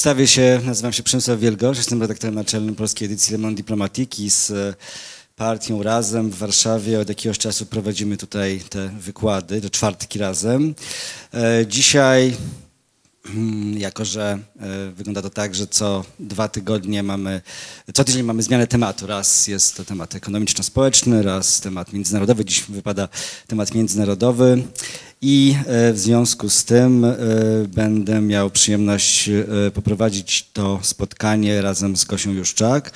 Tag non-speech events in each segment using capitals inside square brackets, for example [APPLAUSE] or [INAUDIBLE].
Przedstawię się, nazywam się Przemysław Wielgosz, jestem redaktorem naczelnym polskiej edycji Le Monde Diplomatique z e, partią Razem w Warszawie. Od jakiegoś czasu prowadzimy tutaj te wykłady, do czwartki razem. E, dzisiaj, jako że e, wygląda to tak, że co dwa tygodnie mamy, co tydzień mamy zmianę tematu. Raz jest to temat ekonomiczno-społeczny, raz temat międzynarodowy. Dziś wypada temat międzynarodowy. I e, w związku z tym e, będę miał przyjemność poprowadzić to spotkanie razem z Gosią Juszczak,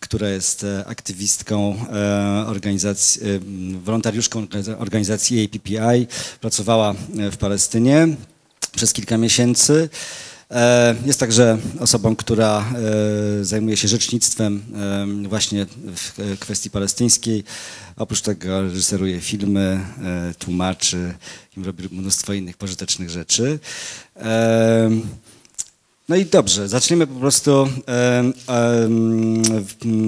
która jest aktywistką organizacji, wolontariuszką organizacji APPI. Pracowała w Palestynie przez kilka miesięcy. E, jest także osobą, która e, zajmuje się rzecznictwem e, właśnie w kwestii palestyńskiej. Oprócz tego reżyseruje filmy, tłumaczy robi mnóstwo innych pożytecznych rzeczy. No i dobrze, zaczniemy po prostu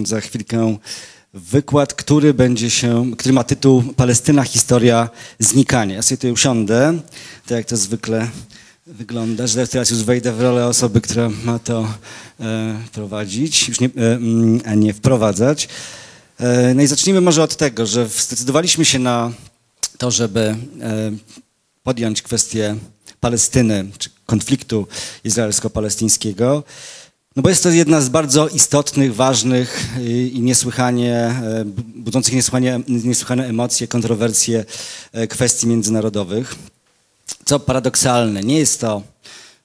za chwilkę wykład, który będzie się, który ma tytuł Palestyna, historia znikania. Ja sobie tutaj usiądę, tak jak to zwykle wygląda, że teraz już wejdę w rolę osoby, która ma to e, prowadzić, już nie, e, mm, a nie wprowadzać. E, no i zacznijmy może od tego, że zdecydowaliśmy się na to, żeby e, podjąć kwestię Palestyny, czy konfliktu izraelsko-palestyńskiego, no bo jest to jedna z bardzo istotnych, ważnych i niesłychanie, e, budzących niesłychanie, niesłychane emocje, kontrowersje e, kwestii międzynarodowych. Co paradoksalne, nie jest to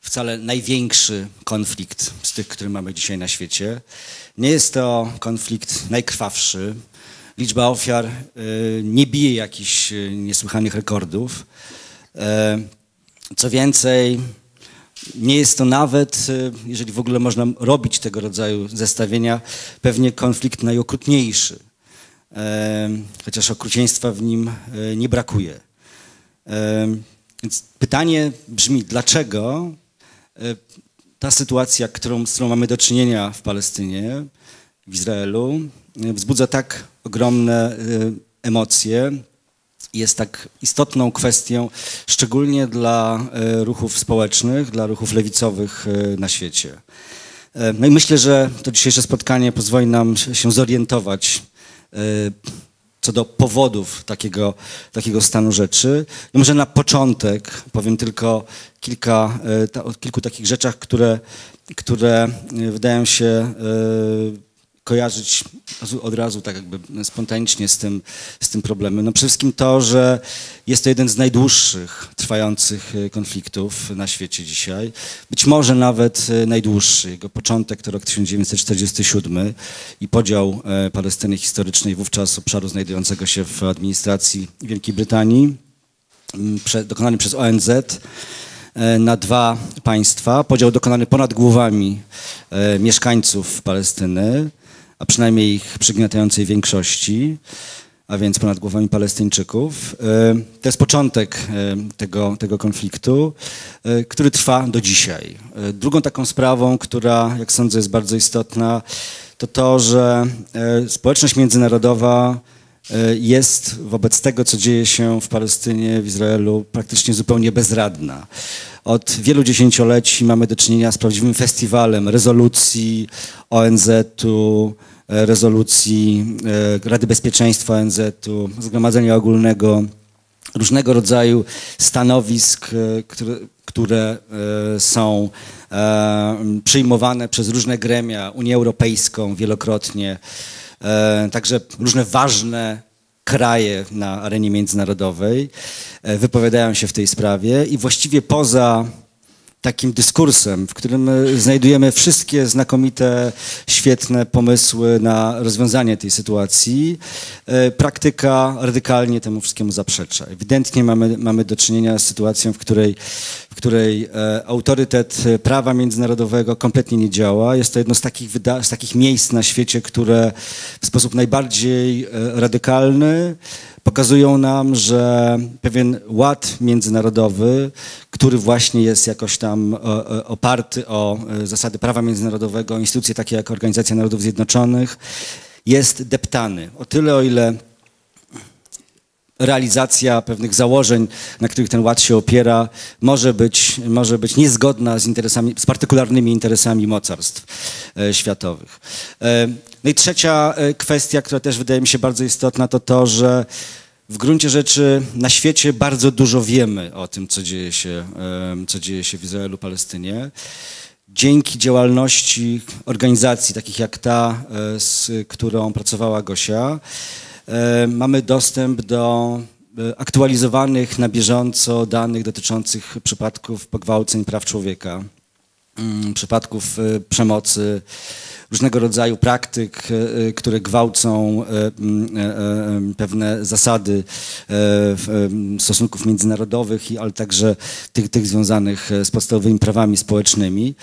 wcale największy konflikt z tych, który mamy dzisiaj na świecie. Nie jest to konflikt najkrwawszy. Liczba ofiar y, nie bije jakichś y, niesłychanych rekordów. E, co więcej, nie jest to nawet, y, jeżeli w ogóle można robić tego rodzaju zestawienia, pewnie konflikt najokrutniejszy. Chociaż okrucieństwa w nim nie brakuje. Więc pytanie brzmi, dlaczego e, ta sytuacja, którą, z którą mamy do czynienia w Palestynie, w Izraelu, e, wzbudza tak ogromne e, emocje, jest tak istotną kwestią, szczególnie dla ruchów społecznych, dla ruchów lewicowych na świecie. No i myślę, że to dzisiejsze spotkanie pozwoli nam się zorientować co do powodów takiego, takiego stanu rzeczy. I może na początek powiem tylko kilka, e, o kilku takich rzeczach, które, które e, wydają się e, kojarzyć od razu tak jakby spontanicznie z tym, z tym problemem. No przede wszystkim to, że jest to jeden z najdłuższych trwających e, konfliktów na świecie dzisiaj. Być może nawet e, najdłuższy. Jego początek to rok 1947 i podział e, Palestyny historycznej, wówczas obszaru znajdującego się w administracji Wielkiej Brytanii, dokonany przez ONZ na dwa państwa. Podział dokonany ponad głowami mieszkańców Palestyny a przynajmniej ich przygniatającej większości, a więc ponad głowami Palestyńczyków. E, to jest początek e, tego, tego konfliktu, e, który trwa do dzisiaj. Drugą taką sprawą, która, jak sądzę, jest bardzo istotna, to to, że społeczność międzynarodowa jest wobec tego, co dzieje się w Palestynie, w Izraelu, praktycznie zupełnie bezradna. Od wielu dziesięcioleci mamy do czynienia z prawdziwym festiwalem rezolucji ONZ-u, rezolucji e, Rady Bezpieczeństwa ONZ-u, Zgromadzenia Ogólnego, różnego rodzaju stanowisk, e, które, które są przyjmowane przez różne gremia, Unię Europejską wielokrotnie, także różne ważne kraje na arenie międzynarodowej e, wypowiadają się w tej sprawie i właściwie poza takim dyskursem, w którym e, znajdujemy wszystkie znakomite, świetne pomysły na rozwiązanie tej sytuacji, e, praktyka radykalnie temu wszystkiemu zaprzecza. Ewidentnie mamy, mamy do czynienia z sytuacją, w której, w której autorytet prawa międzynarodowego kompletnie nie działa. Jest to jedno z takich, z takich miejsc na świecie, które w sposób najbardziej radykalny pokazują nam, że pewien ład międzynarodowy, który właśnie jest jakoś tam e, e, oparty o e, zasady prawa międzynarodowego, instytucje takie jak Organizacja Narodów Zjednoczonych, jest deptany. O tyle, o ile realizacja pewnych założeń, na których ten ład się opiera, może być, może być niezgodna z, interesami, z partykularnymi interesami mocarstw e, światowych. E, no i trzecia e, kwestia, która też wydaje mi się bardzo istotna, to to, że w gruncie rzeczy na świecie bardzo dużo wiemy o tym, co dzieje się, co dzieje się w Izraelu, Palestynie. Dzięki działalności organizacji takich jak ta, z którą pracowała Gosia, mamy dostęp do e, aktualizowanych na bieżąco danych dotyczących przypadków pogwałceń praw człowieka, mm, przypadków e, przemocy, różnego rodzaju praktyk, które gwałcą mm, pewne zasady stosunków międzynarodowych, ale także tych, tych związanych z podstawowymi prawami społecznymi.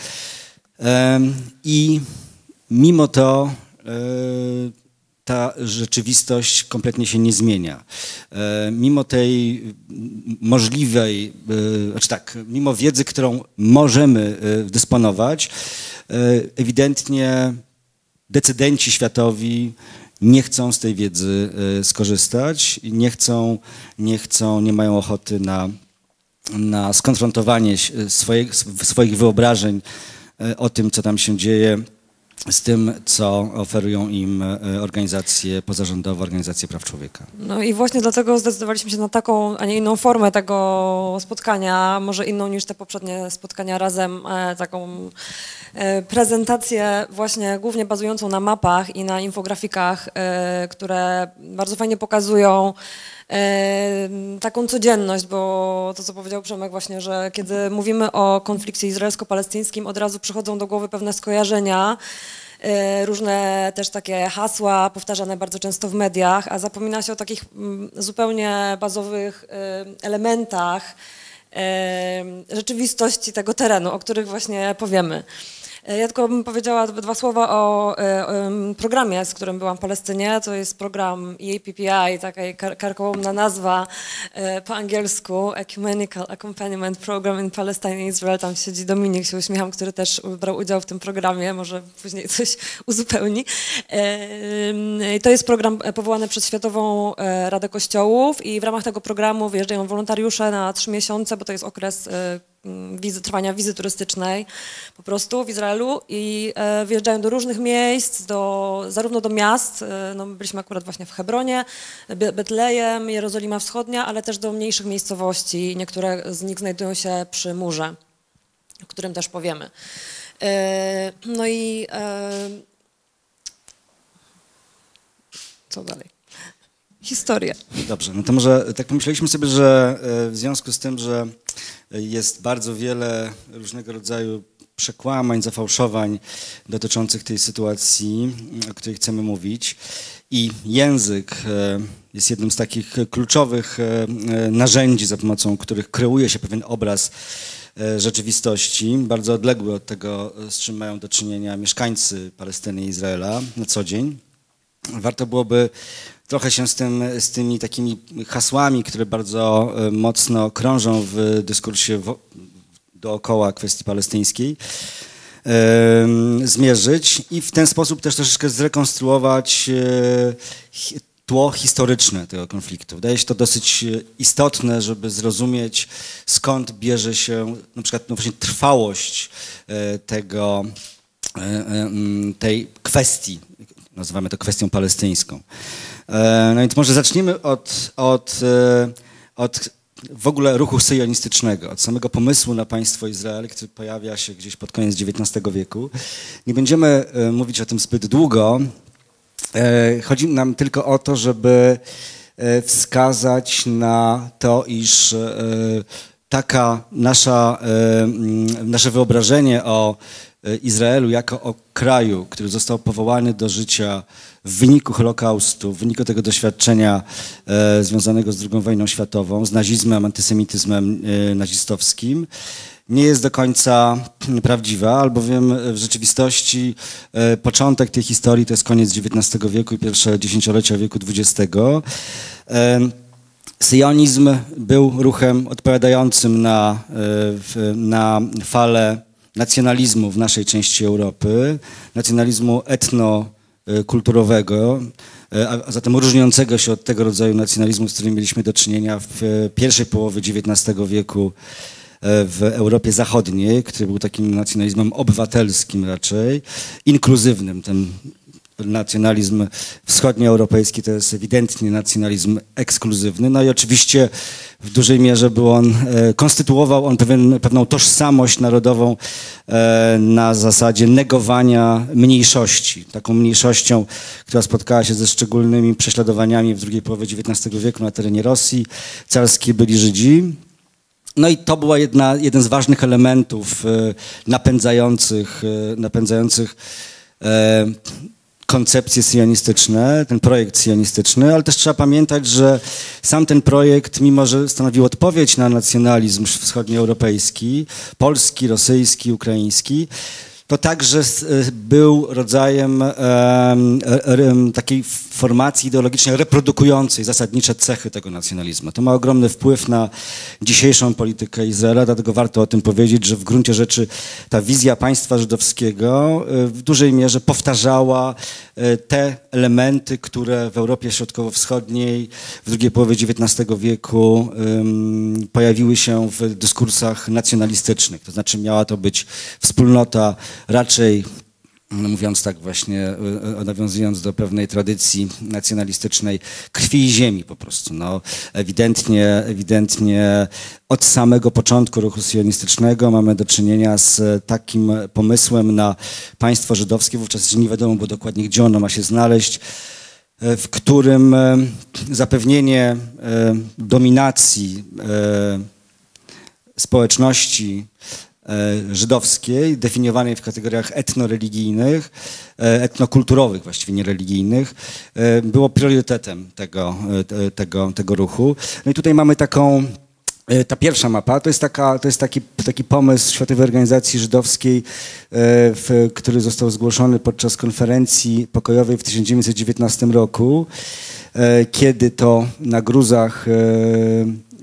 I mimo to ta rzeczywistość kompletnie się nie zmienia. E, mimo tej możliwej, e, znaczy tak, mimo wiedzy, którą możemy e, dysponować, ewidentnie decydenci światowi nie chcą z tej wiedzy skorzystać, nie chcą, nie chcą, nie mają ochoty na, na skonfrontowanie swoich, swoich wyobrażeń o tym, co tam się dzieje z tym, co oferują im e, organizacje pozarządowe, organizacje praw człowieka. No i właśnie dlatego zdecydowaliśmy się na taką, a nie inną formę tego spotkania, może inną niż te poprzednie spotkania razem, e, taką e, prezentację właśnie głównie bazującą na mapach i na infografikach, które bardzo fajnie pokazują taką codzienność, bo to, co powiedział Przemek właśnie, że kiedy mówimy o konflikcie izraelsko-palestyńskim, od razu przychodzą do głowy pewne skojarzenia, e, różne też takie hasła powtarzane bardzo często w mediach, a zapomina się o takich mm, zupełnie bazowych e, elementach rzeczywistości tego terenu, o których właśnie powiemy. E, ja tylko bym powiedziała dwa słowa o, e, programie, z którym byłam w Palestynie. To jest program EAPPI, taka karkołomna nazwa e, po angielsku Ecumenical Accompaniment Program in Palestine Israel. Tam siedzi Dominik, się uśmiecham, który też brał udział w tym programie, może później coś [LAUGHS] uzupełni. To jest program powołany przez Światową Radę Kościołów i w ramach tego programu wyjeżdżają wolontariusze na trzy miesiące, bo to jest okres wizy, trwania wizy turystycznej po prostu w Izraelu i e, wjeżdżają do różnych miejsc, do, zarówno do miast, e, no byliśmy akurat właśnie w Hebronie, Betlejem, Jerozolima Wschodnia, ale też do mniejszych miejscowości. Niektóre z nich znajdują się przy murze, o którym też powiemy. E, no i co dalej? Historia. Dobrze, no to może tak pomyśleliśmy sobie, że w związku z tym, że jest bardzo wiele różnego rodzaju przekłamań, zafałszowań dotyczących tej sytuacji, o której chcemy mówić. I język e, jest jednym z takich kluczowych e, narzędzi, za pomocą których kreuje się pewien obraz e, rzeczywistości, bardzo odległy od tego, z czym mają do czynienia mieszkańcy Palestyny i Izraela na co dzień. Warto byłoby trochę się z, tym, z tymi takimi hasłami, które bardzo e, mocno krążą w dyskursie w, dookoła kwestii palestyńskiej, zmierzyć i w ten sposób też troszeczkę zrekonstruować yy, tło historyczne tego konfliktu. Wydaje się to dosyć istotne, żeby zrozumieć skąd bierze się na przykład no właśnie trwałość tego, tej kwestii, nazywamy to kwestią palestyńską. E, no więc może zacznijmy od, od, e, od w ogóle ruchu syjonistycznego, od samego pomysłu na państwo Izrael, który pojawia się gdzieś pod koniec XIX wieku. Nie będziemy e, mówić o tym zbyt długo. Chodzi nam tylko o to, żeby wskazać na to, iż taka nasza, nasze wyobrażenie o Izraelu jako o kraju, który został powołany do życia w wyniku Holokaustu, w wyniku tego doświadczenia e, związanego z II wojną światową, z nazizmem, antysemityzmem e, nazistowskim, nie jest do końca [CLEARS THROAT] prawdziwa, albowiem w rzeczywistości e, początek tej historii to jest koniec XIX wieku i pierwsze dziesięciolecia wieku XX. E, syjonizm był ruchem odpowiadającym na, e, na falę nacjonalizmu w naszej części Europy, nacjonalizmu etno kulturowego, a zatem różniącego się od tego rodzaju nacjonalizmu, z którym mieliśmy do czynienia w pierwszej połowie XIX wieku w Europie Zachodniej, który był takim nacjonalizmem obywatelskim raczej, inkluzywnym. Ten nacjonalizm wschodnioeuropejski to jest ewidentnie nacjonalizm ekskluzywny. No i oczywiście w dużej mierze był on, e, konstytuował on pewien, pewną tożsamość narodową e, na zasadzie negowania mniejszości. Taką mniejszością, która spotkała się ze szczególnymi prześladowaniami w drugiej połowie XIX wieku na terenie Rosji. Carskie byli Żydzi. No i to była jedna, jeden z ważnych elementów e, napędzających, napędzających koncepcje sionistyczne, ten projekt sionistyczny, ale też trzeba pamiętać, że sam ten projekt, mimo że stanowił odpowiedź na nacjonalizm wschodnioeuropejski, polski, rosyjski, ukraiński, to także e, był rodzajem takiej formacji ideologicznej reprodukującej zasadnicze cechy tego nacjonalizmu. To ma ogromny wpływ na dzisiejszą politykę Izraela, dlatego warto o tym powiedzieć, że w gruncie rzeczy ta wizja państwa żydowskiego e, w dużej mierze powtarzała e, te elementy, które w Europie Środkowo-Wschodniej w drugiej połowie XIX wieku pojawiły się w dyskursach nacjonalistycznych. To znaczy miała to być wspólnota raczej mówiąc tak właśnie, e, e, nawiązując do pewnej tradycji nacjonalistycznej, krwi i ziemi po prostu. No, ewidentnie, ewidentnie od samego początku ruchu sionistycznego mamy do czynienia z takim pomysłem na państwo żydowskie, wówczas nie wiadomo było dokładnie, gdzie ono ma się znaleźć, e, w którym zapewnienie dominacji społeczności żydowskiej, definiowanej w kategoriach etnoreligijnych, e, etnokulturowych, właściwie nie religijnych, e, było priorytetem tego, tego, tego ruchu. No i tutaj mamy taką ta pierwsza mapa to jest, taka, to jest taki, taki pomysł Światowej Organizacji Żydowskiej, w, który został zgłoszony podczas konferencji pokojowej w 1919 roku, kiedy to na gruzach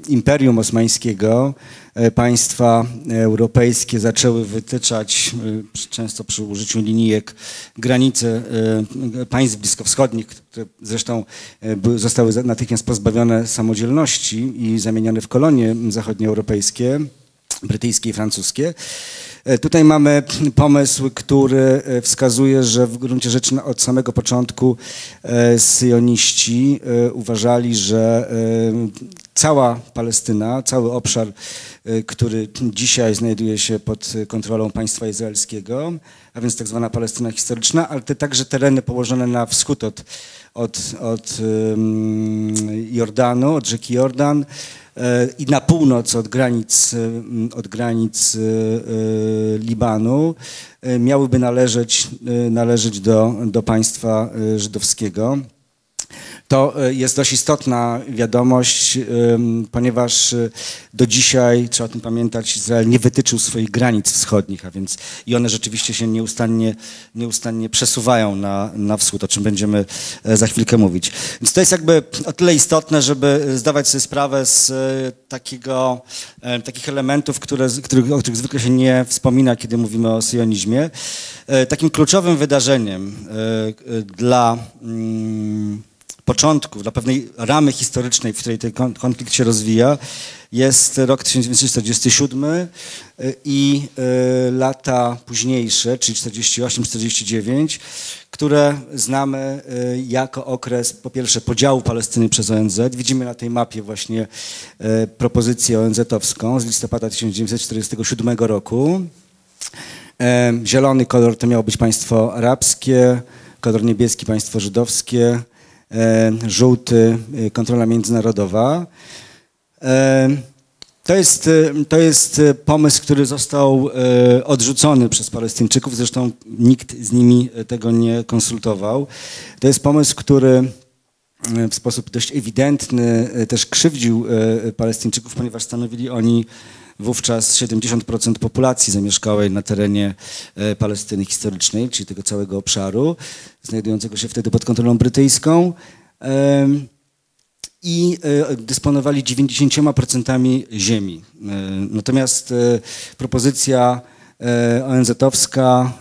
Imperium Osmańskiego E, państwa europejskie zaczęły wytyczać, e, często przy użyciu linijek, granice e, państw bliskowschodnich, które zresztą zostały natychmiast pozbawione samodzielności i zamienione w kolonie zachodnioeuropejskie, brytyjskie i francuskie. Tutaj mamy pomysł, który wskazuje, że w gruncie rzeczy od samego początku syjoniści uważali, że cała Palestyna, cały obszar Y, który dzisiaj znajduje się pod kontrolą państwa izraelskiego, a więc tak zwana Palestyna historyczna, ale te także tereny położone na wschód od, od, od Jordanu, od rzeki Jordan y, i na północ od granic, od granic y, Libanu miałyby należeć, należeć do, do państwa żydowskiego. To e, jest dość istotna wiadomość, ponieważ e, do dzisiaj, trzeba o tym pamiętać, Izrael nie wytyczył swoich granic wschodnich, a więc i one rzeczywiście się nieustannie, nieustannie przesuwają na, na wschód, o czym będziemy e, za chwilkę mówić. Więc to jest jakby o tyle istotne, żeby zdawać sobie sprawę z takiego, takich elementów, które, których, o których zwykle się nie wspomina, kiedy mówimy o sionizmie. Takim kluczowym wydarzeniem dla mm, początku, dla pewnej ramy historycznej, w której ten konflikt się rozwija, jest rok 1947 y, i y, lata późniejsze, czyli 48-49, które znamy y, jako okres po pierwsze podziału Palestyny przez ONZ. Widzimy na tej mapie właśnie propozycję ONZ-owską z listopada 1947 roku. Zielony kolor to miało być państwo arabskie, kolor niebieski państwo żydowskie, żółty, e, kontrola międzynarodowa. E, to jest, to jest pomysł, który został odrzucony przez Palestyńczyków, zresztą nikt z nimi tego nie konsultował. To jest pomysł, który w sposób dość ewidentny też krzywdził Palestyńczyków, ponieważ stanowili oni wówczas 70% populacji zamieszkałej na terenie e, Palestyny historycznej, czyli tego całego obszaru, znajdującego się wtedy pod kontrolą brytyjską i e, dysponowali 90% ziemi. E, natomiast propozycja ONZ-owska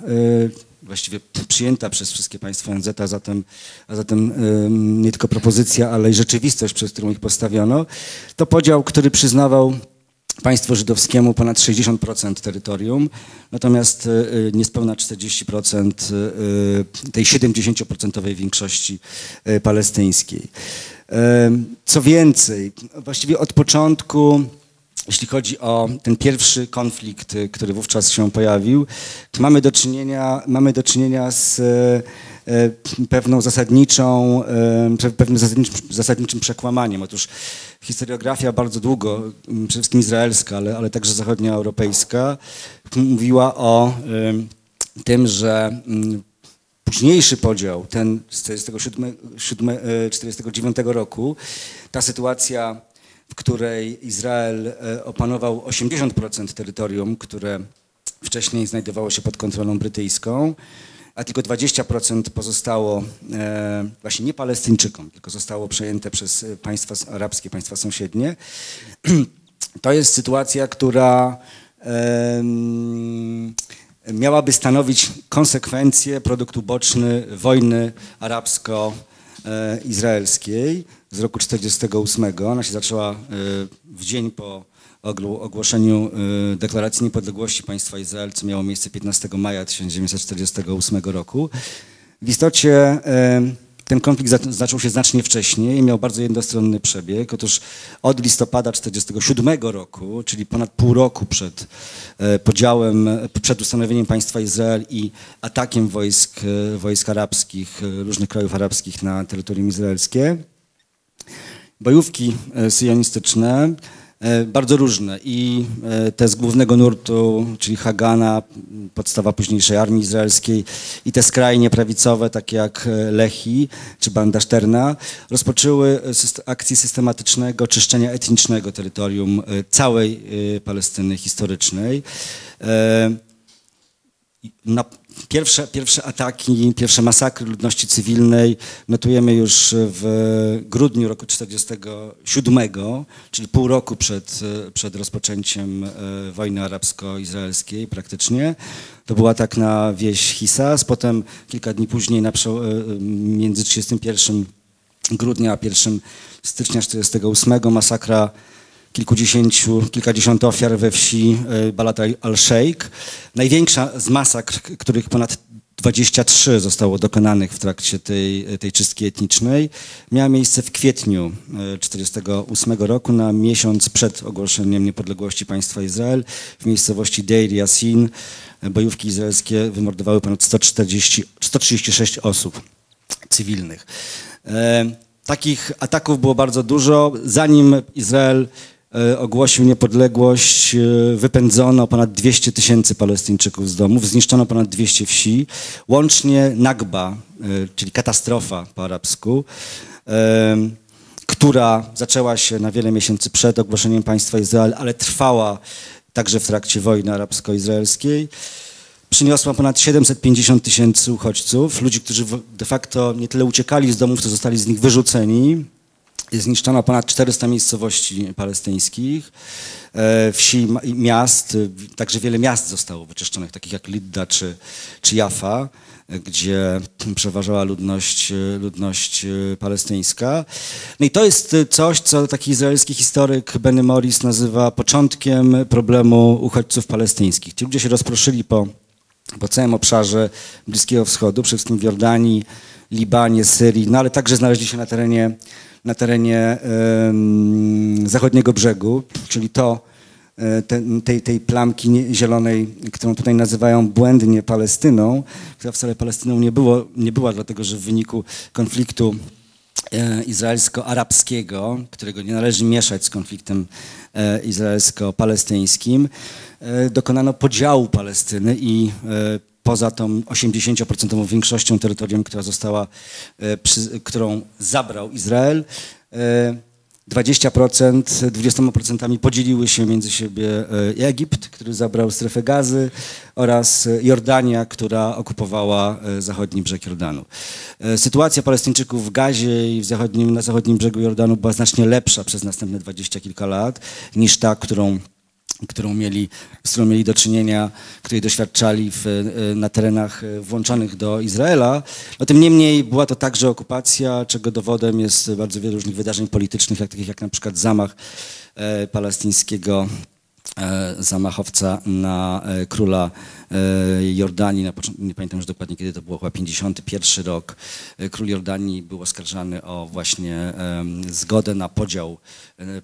właściwie przyjęta przez wszystkie państwa ONZ, a zatem, a zatem nie tylko propozycja, ale i rzeczywistość, przez którą ich postawiono, to podział, który przyznawał państwu żydowskiemu ponad 60% terytorium, natomiast niespełna 40% tej 70% większości palestyńskiej. Co więcej, właściwie od początku jeśli chodzi o ten pierwszy konflikt, który wówczas się pojawił, mamy do czynienia, mamy do czynienia z e, pewną zasadniczą, e, pewnym zasadniczym, zasadniczym przekłamaniem. Otóż historiografia bardzo długo, przede wszystkim izraelska, ale, ale także zachodnioeuropejska, mówiła o tym, że późniejszy podział, ten z 1949 e, roku, ta sytuacja w której Izrael e, opanował 80% terytorium, które wcześniej znajdowało się pod kontrolą brytyjską, a tylko 20% pozostało e, właśnie nie Palestyńczykom, tylko zostało przejęte przez państwa arabskie, państwa sąsiednie. [CLEARS THROAT] To jest sytuacja, która miałaby stanowić konsekwencje, produkt uboczny wojny arabsko-izraelskiej z roku 1948. Ona się zaczęła e, w dzień po ogłoszeniu e, deklaracji niepodległości państwa Izrael, co miało miejsce 15 maja 1948 roku. W istocie e, ten konflikt zaczął się znacznie wcześniej i miał bardzo jednostronny przebieg. Otóż od listopada 1947 roku, czyli ponad pół roku przed podziałem, przed ustanowieniem państwa Izrael i atakiem wojsk, wojsk arabskich, różnych krajów arabskich na terytorium izraelskie, bojówki syjonistyczne, bardzo różne i e, te z głównego nurtu, czyli Hagana, podstawa późniejszej armii izraelskiej i te skrajnie prawicowe, takie jak Lehi czy Banda Szterna, rozpoczęły akcję systematycznego czyszczenia etnicznego terytorium całej Palestyny historycznej. Na Pierwsze, pierwsze ataki, pierwsze masakry ludności cywilnej notujemy już w grudniu roku 1947, czyli pół roku przed, przed rozpoczęciem e, wojny arabsko-izraelskiej praktycznie. To był atak na wieś Hisas, potem kilka dni później na, e, między 31 grudnia a 1 stycznia 1948 masakra kilkudziesięciu, kilkadziesiąt ofiar we wsi e, Balat al-Sheikh. Największa z masakr, których ponad 23 zostało dokonanych w trakcie tej, tej czystki etnicznej, miała miejsce w kwietniu 1948 e, roku, na miesiąc przed ogłoszeniem niepodległości państwa Izrael w miejscowości Deir Yassin. Bojówki izraelskie wymordowały ponad 140, 136 osób cywilnych. E, takich ataków było bardzo dużo. Zanim Izrael E, ogłosił niepodległość, e, wypędzono ponad 200 tysięcy Palestyńczyków z domów, zniszczono ponad 200 wsi, łącznie Nagba, e, czyli katastrofa po arabsku, która zaczęła się na wiele miesięcy przed ogłoszeniem państwa Izrael, ale trwała także w trakcie wojny arabsko-izraelskiej. Przyniosła ponad 750 tysięcy uchodźców, ludzi, którzy de facto nie tyle uciekali z domów, co zostali z nich wyrzuceni, zniszczono ponad 400 miejscowości palestyńskich, e, wsi miast, także wiele miast zostało wyczyszczonych, takich jak Lidda czy, czy Jaffa, gdzie [CLEARS THROAT] przeważała ludność, ludność palestyńska. No i to jest coś, co taki izraelski historyk Benny Morris nazywa początkiem problemu uchodźców palestyńskich. Ci ludzie się rozproszyli po, po całym obszarze Bliskiego Wschodu, przede wszystkim w Jordanii, Libanie, Syrii, no ale także znaleźli się na terenie na terenie zachodniego brzegu, czyli to, e, te, tej, tej plamki zielonej, którą tutaj nazywają błędnie Palestyną, która wcale Palestyną nie, było, nie była, dlatego że w wyniku konfliktu e, izraelsko-arabskiego, którego nie należy mieszać z konfliktem e, izraelsko-palestyńskim, dokonano podziału Palestyny i poza tą 80% większością terytorium, która została, e, przy, którą zabrał Izrael, 20%, e, 20% podzieliły się między siebie e, Egipt, który zabrał strefę gazy oraz Jordania, która okupowała zachodni brzeg Jordanu. Sytuacja Palestyńczyków w Gazie i w zachodnim, na zachodnim brzegu Jordanu była znacznie lepsza przez następne dwadzieścia kilka lat niż ta, którą którą mieli, z którą mieli do czynienia, której doświadczali w, e, na terenach e, włączonych do Izraela. No tym niemniej była to także okupacja, czego dowodem jest bardzo wiele różnych wydarzeń politycznych, jak, takich jak na przykład zamach e, palestyńskiego zamachowca na e, króla e, Jordanii, na początku, nie pamiętam już dokładnie kiedy to było, chyba 51 rok. Król Jordanii był oskarżany o właśnie zgodę na podział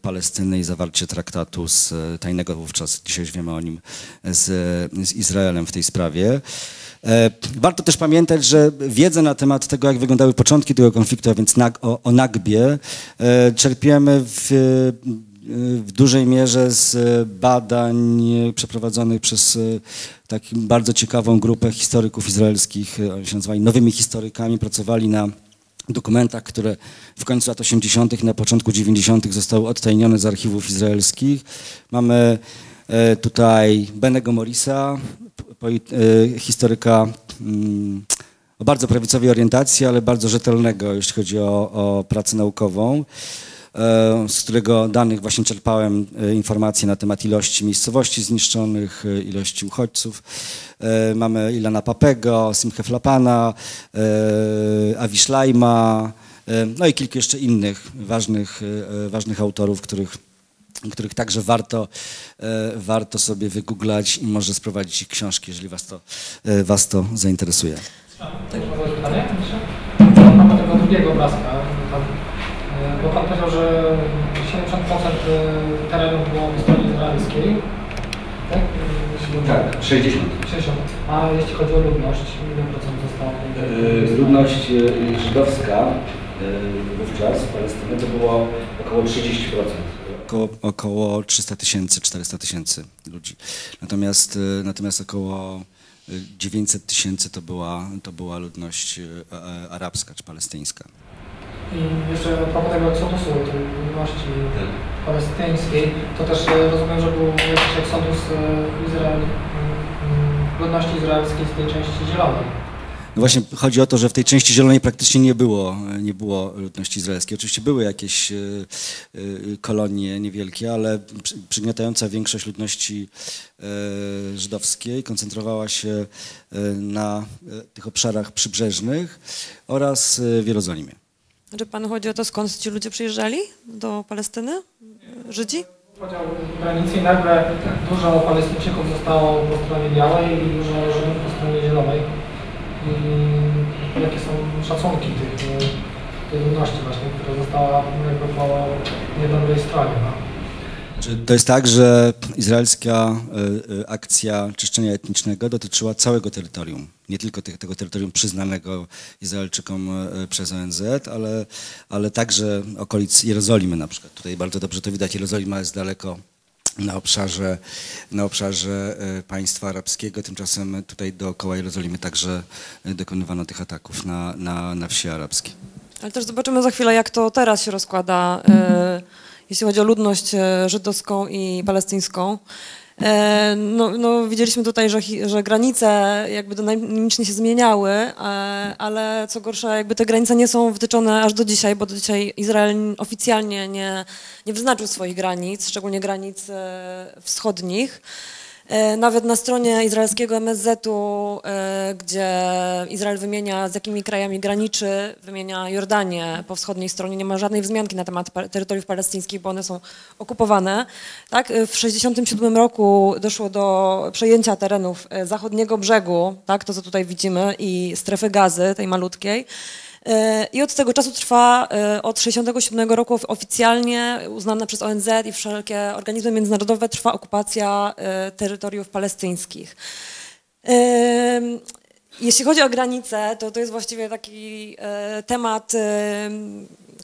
Palestyny i zawarcie traktatu z tajnego wówczas, dzisiaj już wiemy o nim, z, z Izraelem w tej sprawie. Warto też pamiętać, że wiedzę na temat tego, jak wyglądały początki tego konfliktu, a więc o, o Nagbie, czerpiemy w w dużej mierze z badań przeprowadzonych przez e, taką bardzo ciekawą grupę historyków izraelskich. Oni się nazywali nowymi historykami, pracowali na dokumentach, które w końcu lat 80. i na początku 90. zostały odtajnione z archiwów izraelskich. Mamy e, tutaj Benego Morisa, e, historyka mm, o bardzo prawicowej orientacji, ale bardzo rzetelnego, jeśli chodzi o, o pracę naukową. E, z którego danych właśnie czerpałem e, informacje na temat ilości miejscowości zniszczonych, e, ilości uchodźców. Mamy Ilana Papego, Simche Flapana, Avi Schleima, no i kilku jeszcze innych ważnych, ważnych autorów, których których także warto, warto sobie wygooglać i może sprowadzić ich książki, jeżeli was to, was to zainteresuje. Tak. Mamy tego drugiego obrazka, bo Pan powiedział, że 70% terenów było po stronie izraelskiej. Tak? Tak, 60. 60. A jeśli chodzi o ludność, ile procent zostało? Yy, ludność yy, żydowska yy, wówczas w Palestynie to było około 30%. Około, około 300 tysięcy, 400 tysięcy ludzi. Natomiast, natomiast około 900 tysięcy to była, to była ludność arabska czy palestyńska. I jeszcze a propos tego eksodusu, tej ludności tak. palestyńskiej, to też e, rozumiem, że był jakiś eksodus e, Izrael, ludności izraelskiej z tej części zielonej. No właśnie chodzi o to, że w tej części zielonej praktycznie nie było, nie było ludności izraelskiej. Oczywiście były jakieś e, kolonie niewielkie, ale przygniatająca większość ludności żydowskiej koncentrowała się na tych obszarach przybrzeżnych oraz w Jerozolimie. Czy panu chodzi o to, skąd ci ludzie przyjeżdżali do Palestyny? Żydzi? Podział granicy i nagle dużo Palestyńczyków zostało po stronie białej i dużo Żydów po stronie zielonej. I jakie są szacunki tych, tej ludności właśnie, która została jakby po niedobrej stronie. No? To jest tak, że izraelska e, e, akcja czyszczenia etnicznego dotyczyła całego terytorium, nie tylko tego terytorium przyznanego Izraelczykom e, przez ONZ, ale, ale także okolic Jerozolimy na przykład. Tutaj bardzo dobrze to widać, Jerozolima jest daleko na obszarze, na obszarze państwa arabskiego. Tymczasem tutaj dookoła Jerozolimy także dokonywano tych ataków na, na, na wsi arabskie. Ale też zobaczymy za chwilę, jak to teraz się rozkłada. Jeśli chodzi o ludność e, żydowską i palestyńską. E, no, no, widzieliśmy tutaj, że, że granice jakby dynamicznie się zmieniały, e, ale co gorsza, jakby te granice nie są wytyczone aż do dzisiaj, bo do dzisiaj Izrael oficjalnie nie, nie wyznaczył swoich granic, szczególnie granic wschodnich. E, nawet na stronie izraelskiego MSZ-u, e, gdzie Izrael wymienia z jakimi krajami graniczy, wymienia Jordanię po wschodniej stronie, nie ma żadnej wzmianki na temat terytoriów palestyńskich, bo one są okupowane. Tak? W 1967 roku doszło do przejęcia terenów e, zachodniego brzegu, tak? to co tutaj widzimy, i strefy gazy, tej malutkiej. I od tego czasu trwa, e, od 1967 roku oficjalnie uznana przez ONZ i wszelkie organizmy międzynarodowe trwa okupacja e, terytoriów palestyńskich. Jeśli chodzi o granice, to to jest właściwie taki e, temat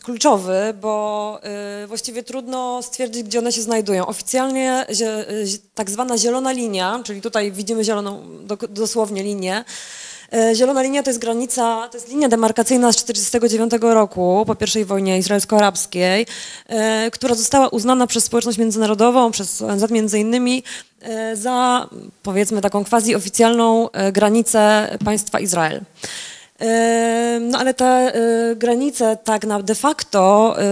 kluczowy, bo właściwie trudno stwierdzić, gdzie one się znajdują. Oficjalnie tak zwana zielona linia, czyli tutaj widzimy zieloną dosłownie linię, zielona linia to jest granica, to jest linia demarkacyjna z 1949 roku, po I wojnie izraelsko-arabskiej, e, która została uznana przez społeczność międzynarodową, przez ONZ między innymi, e, za powiedzmy taką quasi oficjalną granicę państwa Izrael. E, No ale te e, granice tak na de facto e,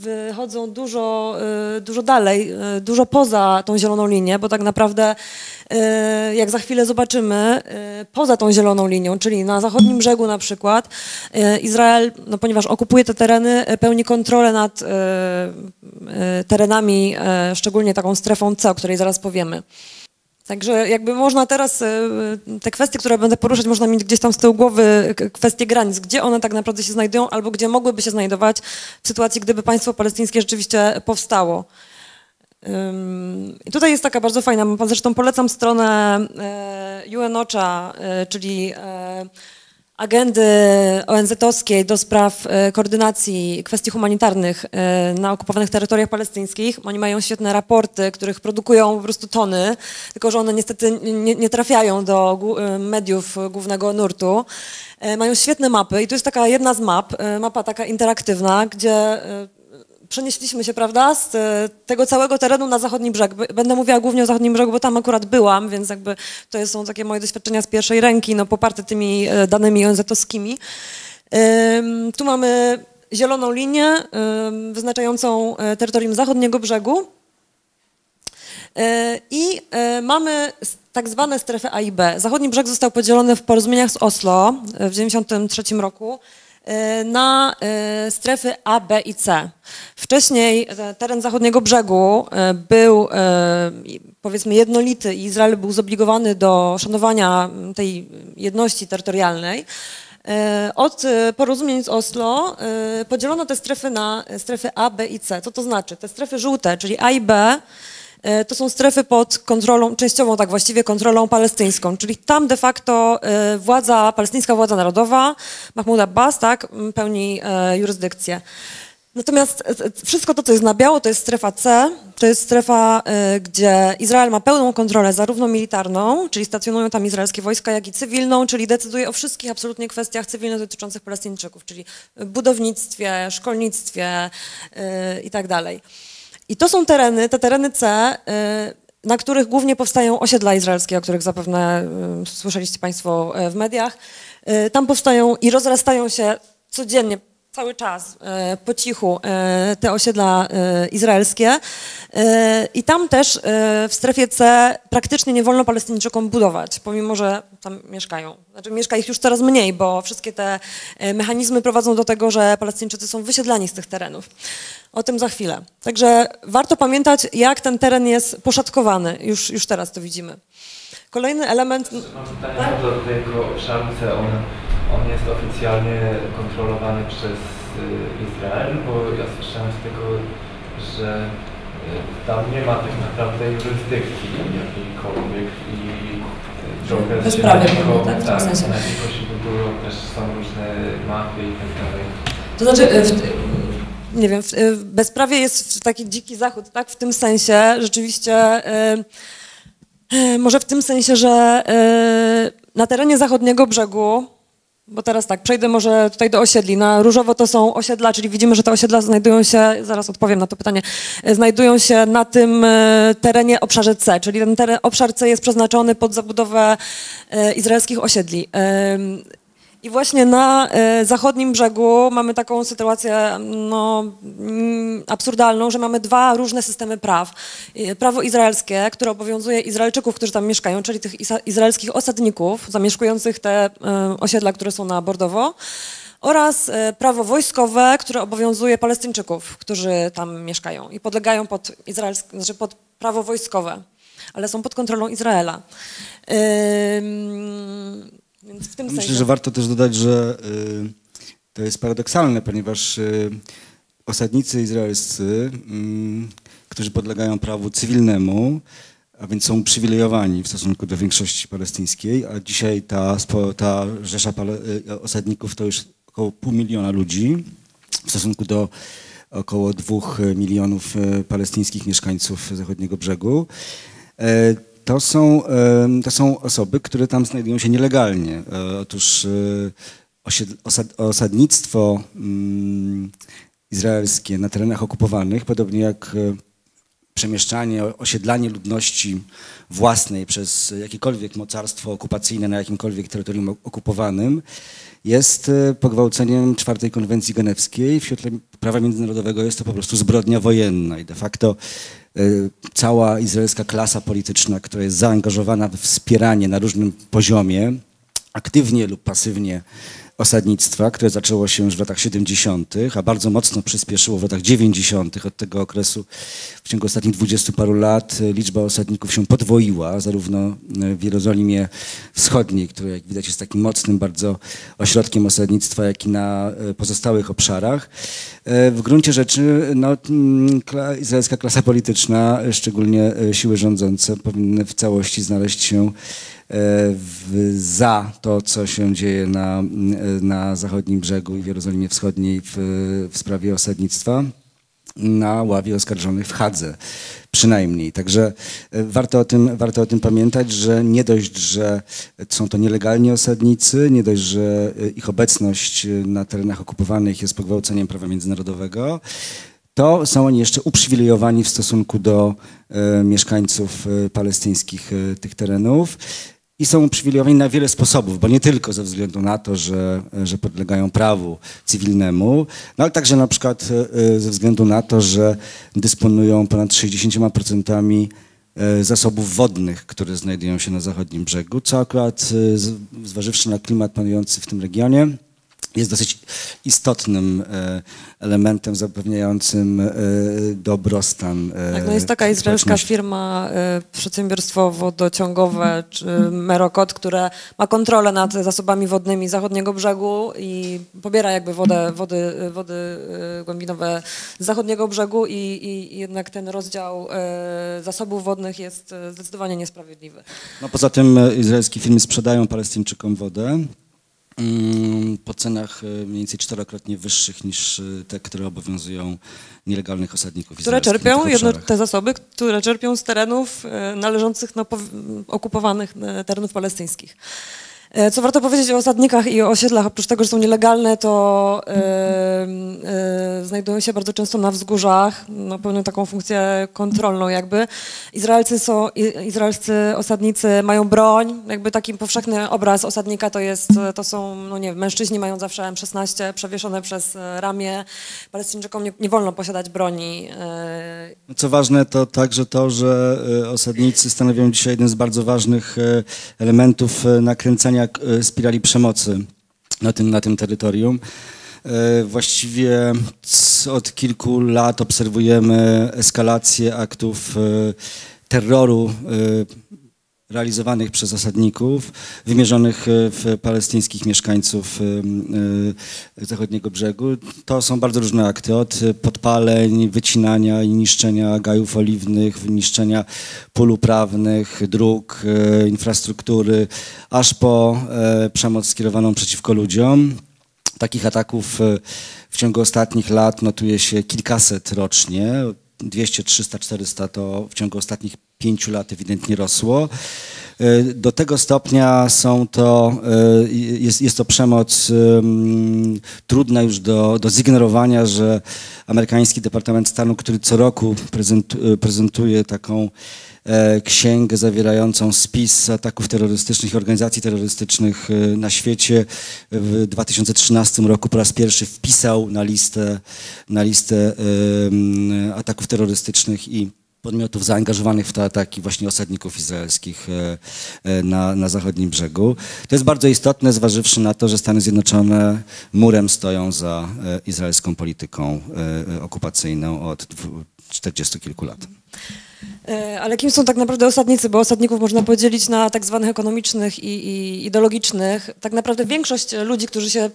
wychodzą dużo, e, dużo dalej, e, dużo poza tą zieloną linię, bo tak naprawdę e, jak za chwilę zobaczymy, poza tą zieloną linią, czyli na zachodnim brzegu na przykład, Izrael, no ponieważ okupuje te tereny, pełni kontrolę nad terenami, szczególnie taką strefą C, o której zaraz powiemy. Także jakby można teraz e, te kwestie, które będę poruszać, można mieć gdzieś tam z tyłu głowy kwestie granic, gdzie one tak naprawdę się znajdują albo gdzie mogłyby się znajdować w sytuacji, gdyby państwo palestyńskie rzeczywiście powstało. I tutaj jest taka bardzo fajna zresztą polecam stronę e, UNOCHA, e, czyli agendy ONZ-owskiej do spraw e, koordynacji kwestii humanitarnych e, na okupowanych terytoriach palestyńskich. Oni mają świetne raporty, których produkują po prostu tony, tylko że one niestety nie, nie trafiają do e, mediów głównego nurtu. Mają świetne mapy i tu jest taka jedna z map, mapa taka interaktywna, gdzie przenieśliśmy się, prawda, z e, tego całego terenu na zachodni brzeg. Będę mówiła głównie o zachodnim brzegu, bo tam akurat byłam, więc jakby to są takie moje doświadczenia z pierwszej ręki, no poparte tymi e, danymi ONZ-owskimi. Tu mamy zieloną linię wyznaczającą e, terytorium zachodniego brzegu. I mamy tak zwane strefy A i B. Zachodni brzeg został podzielony w porozumieniach z Oslo w 1993 roku na e, strefy A, B i C. Wcześniej e, teren zachodniego brzegu e, był e, powiedzmy jednolity i Izrael był zobligowany do szanowania m, tej jedności terytorialnej. E, Od e, porozumień z Oslo e, podzielono te strefy na e, strefy A, B i C. Co to znaczy? Te strefy żółte, czyli A i B, e, to są strefy pod kontrolą, częściową tak właściwie kontrolą palestyńską, czyli tam de facto e, władza, palestyńska władza narodowa, Mahmoud Abbas, tak, pełni e, jurysdykcję. Natomiast e, e, wszystko to, co jest na biało, to jest strefa C, to jest strefa, e, gdzie Izrael ma pełną kontrolę zarówno militarną, czyli stacjonują tam izraelskie wojska, jak i cywilną, czyli decyduje o wszystkich absolutnie kwestiach cywilnych dotyczących Palestyńczyków, czyli budownictwie, szkolnictwie e, i to są tereny, te tereny C, y, na których głównie powstają osiedla izraelskie, o których zapewne y, słyszeliście Państwo y, w mediach. Y, Tam powstają i rozrastają się codziennie, cały czas, y, po cichu, y, te osiedla y, izraelskie. I tam też w strefie C praktycznie nie wolno Palestyńczykom budować, pomimo że tam mieszkają. Znaczy mieszka ich już coraz mniej, bo wszystkie te mechanizmy prowadzą do tego, że Palestyńczycy są wysiedlani z tych terenów. O tym za chwilę. Także warto pamiętać, jak ten teren jest poszatkowany. Już, już teraz to widzimy. Kolejny element. Mam pytanie co do tego. On, on jest oficjalnie kontrolowany przez y, Izrael, bo ja słyszałem z tego, że y, tam nie ma tak naprawdę jurysdykcji jakiejkolwiek i y, trochę Bezprawie się na pewnie, niego- tak? W tak, sensie. się też są różne mafie i tak dalej. To znaczy, nie wiem, bezprawie jest taki dziki zachód, tak? W tym sensie rzeczywiście. może w tym sensie, że na terenie zachodniego brzegu. Bo teraz tak, przejdę może tutaj do osiedli. Na różowo to są osiedla, czyli widzimy, że te osiedla znajdują się, zaraz odpowiem na to pytanie, e, znajdują się na tym e, terenie obszarze C, czyli ten teren, obszar C jest przeznaczony pod zabudowę e, izraelskich osiedli. I właśnie na e, zachodnim brzegu mamy taką sytuację no, mm, absurdalną, że mamy dwa różne systemy praw. Prawo izraelskie, które obowiązuje Izraelczyków, którzy tam mieszkają, czyli tych izraelskich osadników zamieszkujących te e, osiedla, które są na Bordowo, oraz e, prawo wojskowe, które obowiązuje Palestyńczyków, którzy tam mieszkają i podlegają pod, izraelskie, znaczy pod prawo wojskowe, ale są pod kontrolą Izraela. Ym, więc w tym Myślę, sensie. że warto też dodać, że y, to jest paradoksalne, ponieważ y, osadnicy izraelscy, mm, którzy podlegają prawu cywilnemu, a więc są uprzywilejowani w stosunku do większości palestyńskiej, a dzisiaj ta, ta rzesza y, osadników to już około pół miliona ludzi w stosunku do około dwóch milionów y, palestyńskich mieszkańców zachodniego brzegu. To są, to są osoby, które tam znajdują się nielegalnie. E, Otóż e, osadnictwo mm, izraelskie na terenach okupowanych, podobnie jak e, przemieszczanie, osiedlanie ludności własnej przez jakiekolwiek mocarstwo okupacyjne na jakimkolwiek terytorium okupowanym jest pogwałceniem czwartej konwencji genewskiej. W świetle prawa międzynarodowego jest to po prostu zbrodnia wojenna i de facto cała izraelska klasa polityczna, która jest zaangażowana w wspieranie na różnym poziomie, aktywnie lub pasywnie osadnictwa, które zaczęło się już w latach 70., a bardzo mocno przyspieszyło w latach 90. Od tego okresu w ciągu ostatnich dwudziestu paru lat liczba osadników się podwoiła, zarówno w Jerozolimie Wschodniej, która jak widać jest takim mocnym bardzo ośrodkiem osadnictwa, jak i na e, pozostałych obszarach. E, w gruncie rzeczy no, izraelska klasa polityczna, szczególnie e, siły rządzące, powinny w całości znaleźć się za to, co się dzieje na, na zachodnim brzegu i w Jerozolimie Wschodniej w, w sprawie osadnictwa na ławie oskarżonych w Hadze przynajmniej. Także e, warto o, tym, warto o tym pamiętać, że nie dość, że są to nielegalni osadnicy, nie dość, że e, ich obecność na terenach okupowanych jest pogwałceniem prawa międzynarodowego, to są oni jeszcze uprzywilejowani w stosunku do e, mieszkańców e, palestyńskich e, tych terenów i są uprzywilejowani na wiele sposobów, bo nie tylko ze względu na to, że, że podlegają prawu cywilnemu, no ale także na przykład e, ze względu na to, że dysponują ponad 60% e, zasobów wodnych, które znajdują się na zachodnim brzegu, co akurat e, zważywszy na klimat panujący w tym regionie, jest dosyć istotnym e, elementem zapewniającym e, dobrostan. E, tak, no jest taka izraelska firma, przedsiębiorstwo wodociągowe, czy Merokot, które ma kontrolę nad zasobami wodnymi zachodniego brzegu i pobiera jakby wodę, wody, wody głębinowe z zachodniego brzegu i, i jednak ten rozdział zasobów wodnych jest zdecydowanie niesprawiedliwy. No poza tym izraelskie firmy sprzedają Palestyńczykom wodę. Mm, po cenach e, mniej więcej czterokrotnie wyższych niż e, te, które obowiązują nielegalnych osadników. Które czerpią jedno, te zasoby, które czerpią z terenów e, należących do okupowanych terenów palestyńskich. E, co warto powiedzieć o osadnikach i o osiedlach, oprócz tego, że są nielegalne, to yy, yy, znajdują się bardzo często na wzgórzach, no, pełnią taką funkcję kontrolną jakby. Izraelcy są, izraelscy osadnicy mają broń, jakby taki powszechny obraz osadnika to jest, to są, no nie wiem, mężczyźni mają zawsze M16 przewieszone przez ramię, Palestyńczykom nie, nie wolno posiadać broni. Co ważne to także to, że osadnicy stanowią dzisiaj jeden z bardzo ważnych elementów nakręcania E, spirali przemocy na tym, na tym terytorium. E, właściwie od kilku lat obserwujemy eskalację aktów e, terroru realizowanych przez osadników, wymierzonych e, w palestyńskich mieszkańców e, e, zachodniego brzegu. To są bardzo różne akty, od podpaleń, wycinania i niszczenia gajów oliwnych, niszczenia pól uprawnych, dróg, infrastruktury, aż po przemoc skierowaną przeciwko ludziom. Takich ataków w ciągu ostatnich lat notuje się kilkaset rocznie. 200, 300, 400 to w ciągu ostatnich pięciu lat ewidentnie rosło. E, do tego stopnia są to, e, jest, jest to przemoc trudna już do, do zignorowania, że amerykański Departament Stanu, który co roku e, prezentuje taką księgę zawierającą spis ataków terrorystycznych i organizacji terrorystycznych na świecie. W 2013 roku po raz pierwszy wpisał na listę, na listę ataków terrorystycznych i podmiotów zaangażowanych w te ataki właśnie osadników izraelskich e, e, na, na zachodnim brzegu. To jest bardzo istotne, zważywszy na to, że Stany Zjednoczone murem stoją za e, izraelską polityką okupacyjną od 40 kilku lat. E, ale kim są tak naprawdę osadnicy? Bo osadników można podzielić na tak zwanych ekonomicznych i, i, ideologicznych. Tak naprawdę większość ludzi, którzy się,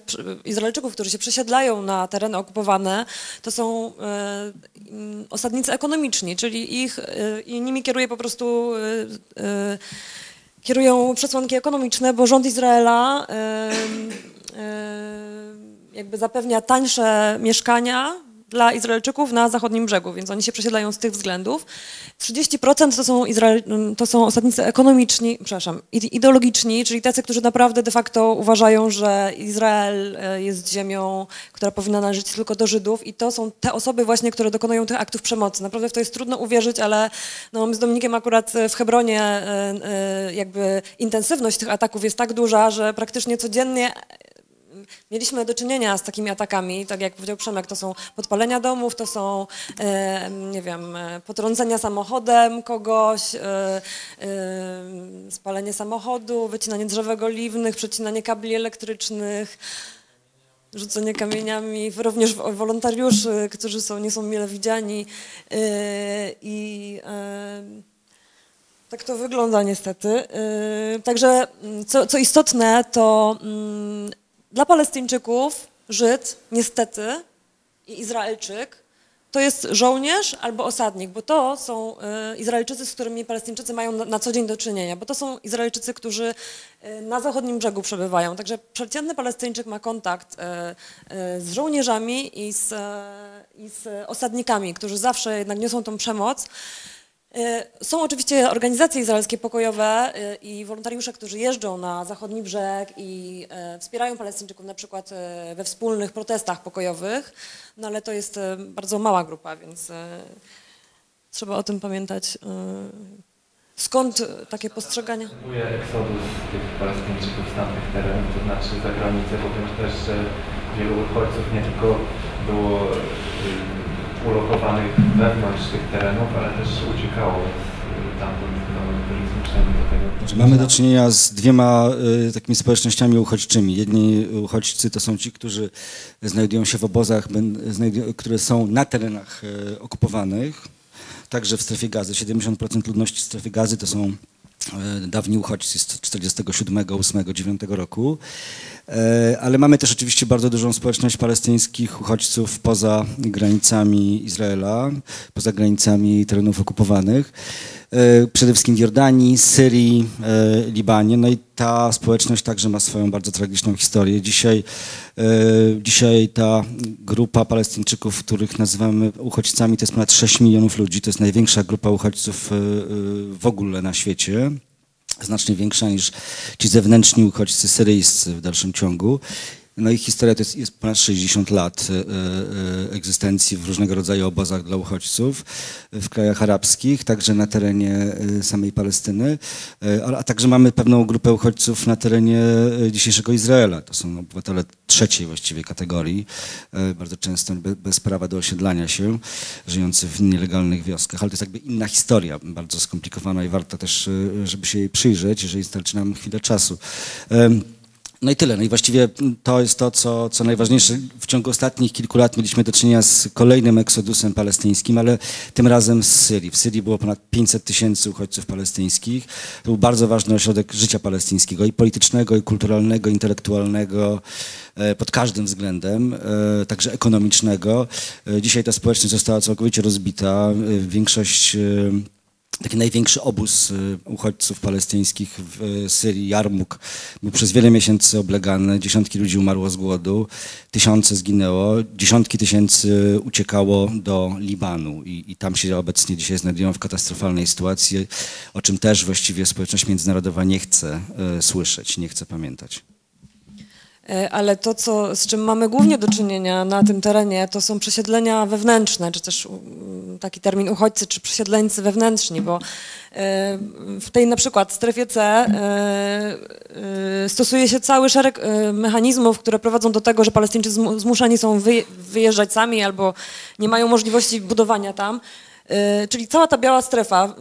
Izraelczyków, którzy się przesiedlają na tereny okupowane, to są e, osadnicy ekonomiczni, czyli ich, e, i nimi kieruje po prostu kierują przesłanki ekonomiczne, bo rząd Izraela jakby zapewnia tańsze mieszkania dla Izraelczyków na zachodnim brzegu, więc oni się przesiedlają z tych względów. 30% to są, Izrael, to są osadnicy ekonomiczni, przepraszam, ideologiczni, czyli tacy, którzy naprawdę de facto uważają, że Izrael e, jest ziemią, która powinna należeć tylko do Żydów i to są te osoby właśnie, które dokonują tych aktów przemocy. Naprawdę w to jest trudno uwierzyć, ale no, my z Dominikiem akurat w Hebronie e, e, jakby intensywność tych ataków jest tak duża, że praktycznie codziennie mieliśmy do czynienia z takimi atakami, tak jak powiedział Przemek, to są podpalenia domów, to są, e, nie wiem, potrącenia samochodem kogoś, e, e, spalenie samochodu, wycinanie drzewek oliwnych, przecinanie kabli elektrycznych, rzucenie kamieniami, również wolontariuszy, którzy są, nie są mile widziani i tak to wygląda niestety. Także co, co istotne, to mm, dla Palestyńczyków Żyd, niestety, i Izraelczyk to jest żołnierz albo osadnik, bo to są y, Izraelczycy, z którymi Palestyńczycy mają na, co dzień do czynienia, bo to są Izraelczycy, którzy y, na zachodnim brzegu przebywają. Także przeciętny Palestyńczyk ma kontakt y, z żołnierzami i z, i z osadnikami, którzy zawsze jednak niosą tą przemoc. E, są oczywiście organizacje izraelskie pokojowe e, i wolontariusze, którzy jeżdżą na zachodni brzeg i e, wspierają Palestyńczyków na przykład we wspólnych protestach pokojowych, no ale to jest bardzo mała grupa, więc trzeba o tym pamiętać. Skąd takie postrzegania? Następuje eksodus tych Palestyńczyków z tamtych terenów, to znaczy za granicę, bo wiem też, że wielu uchodźców nie tylko było ulokowanych wewnątrz tych terenów, ale też uciekało tam no, tego. Mamy do czynienia z dwiema y, takimi społecznościami uchodźczymi. Jedni uchodźcy to są ci, którzy znajdują się w obozach, które są na terenach y, okupowanych, także w strefie gazy. 70% ludności strefy gazy to są y, dawni uchodźcy z 47, 8, 9 roku. E, ale mamy też oczywiście bardzo dużą społeczność palestyńskich uchodźców poza granicami Izraela, poza granicami terenów okupowanych. E, przede wszystkim w Jordanii, Syrii, e, Libanie. No i ta społeczność także ma swoją bardzo tragiczną historię. Dzisiaj, dzisiaj ta grupa Palestyńczyków, których nazywamy uchodźcami, to jest ponad 6 milionów ludzi. To jest największa grupa uchodźców w ogóle na świecie znacznie większa niż ci zewnętrzni uchodźcy syryjscy w dalszym ciągu. No i historia to jest, jest ponad 60 lat e, e, egzystencji w różnego rodzaju obozach dla uchodźców w krajach arabskich, także na terenie e, samej Palestyny, a także mamy pewną grupę uchodźców na terenie dzisiejszego Izraela. To są obywatele trzeciej właściwie kategorii, bardzo często bez prawa do osiedlania się, żyjący w nielegalnych wioskach, ale to jest jakby inna historia, bardzo skomplikowana i warto też, żeby się jej przyjrzeć, jeżeli starczy nam chwilę czasu. No i tyle. No i właściwie to jest to, co, co najważniejsze. W ciągu ostatnich kilku lat mieliśmy do czynienia z kolejnym eksodusem palestyńskim, ale tym razem z Syrii. W Syrii było ponad 500 tysięcy uchodźców palestyńskich. To był bardzo ważny ośrodek życia palestyńskiego i politycznego, i kulturalnego, intelektualnego, e, pod każdym względem, e, także ekonomicznego. E, dzisiaj ta społeczność została całkowicie rozbita. Większość taki największy obóz y, uchodźców palestyńskich w y, Syrii, Jarmuk, był przez wiele miesięcy oblegany, dziesiątki ludzi umarło z głodu, tysiące zginęło, dziesiątki tysięcy uciekało do Libanu i, i tam się obecnie dzisiaj znajdują w katastrofalnej sytuacji, o czym też właściwie społeczność międzynarodowa nie chce y, słyszeć, nie chce pamiętać. E, ale to, co, z czym mamy głównie do czynienia na tym terenie, to są przesiedlenia wewnętrzne, czy też taki termin uchodźcy, czy przesiedleńcy wewnętrzni, bo e, w tej na przykład strefie C e, stosuje się cały szereg mechanizmów, które prowadzą do tego, że Palestyńczycy zmuszani są wyjeżdżać sami albo nie mają możliwości budowania tam. Czyli cała ta biała strefa,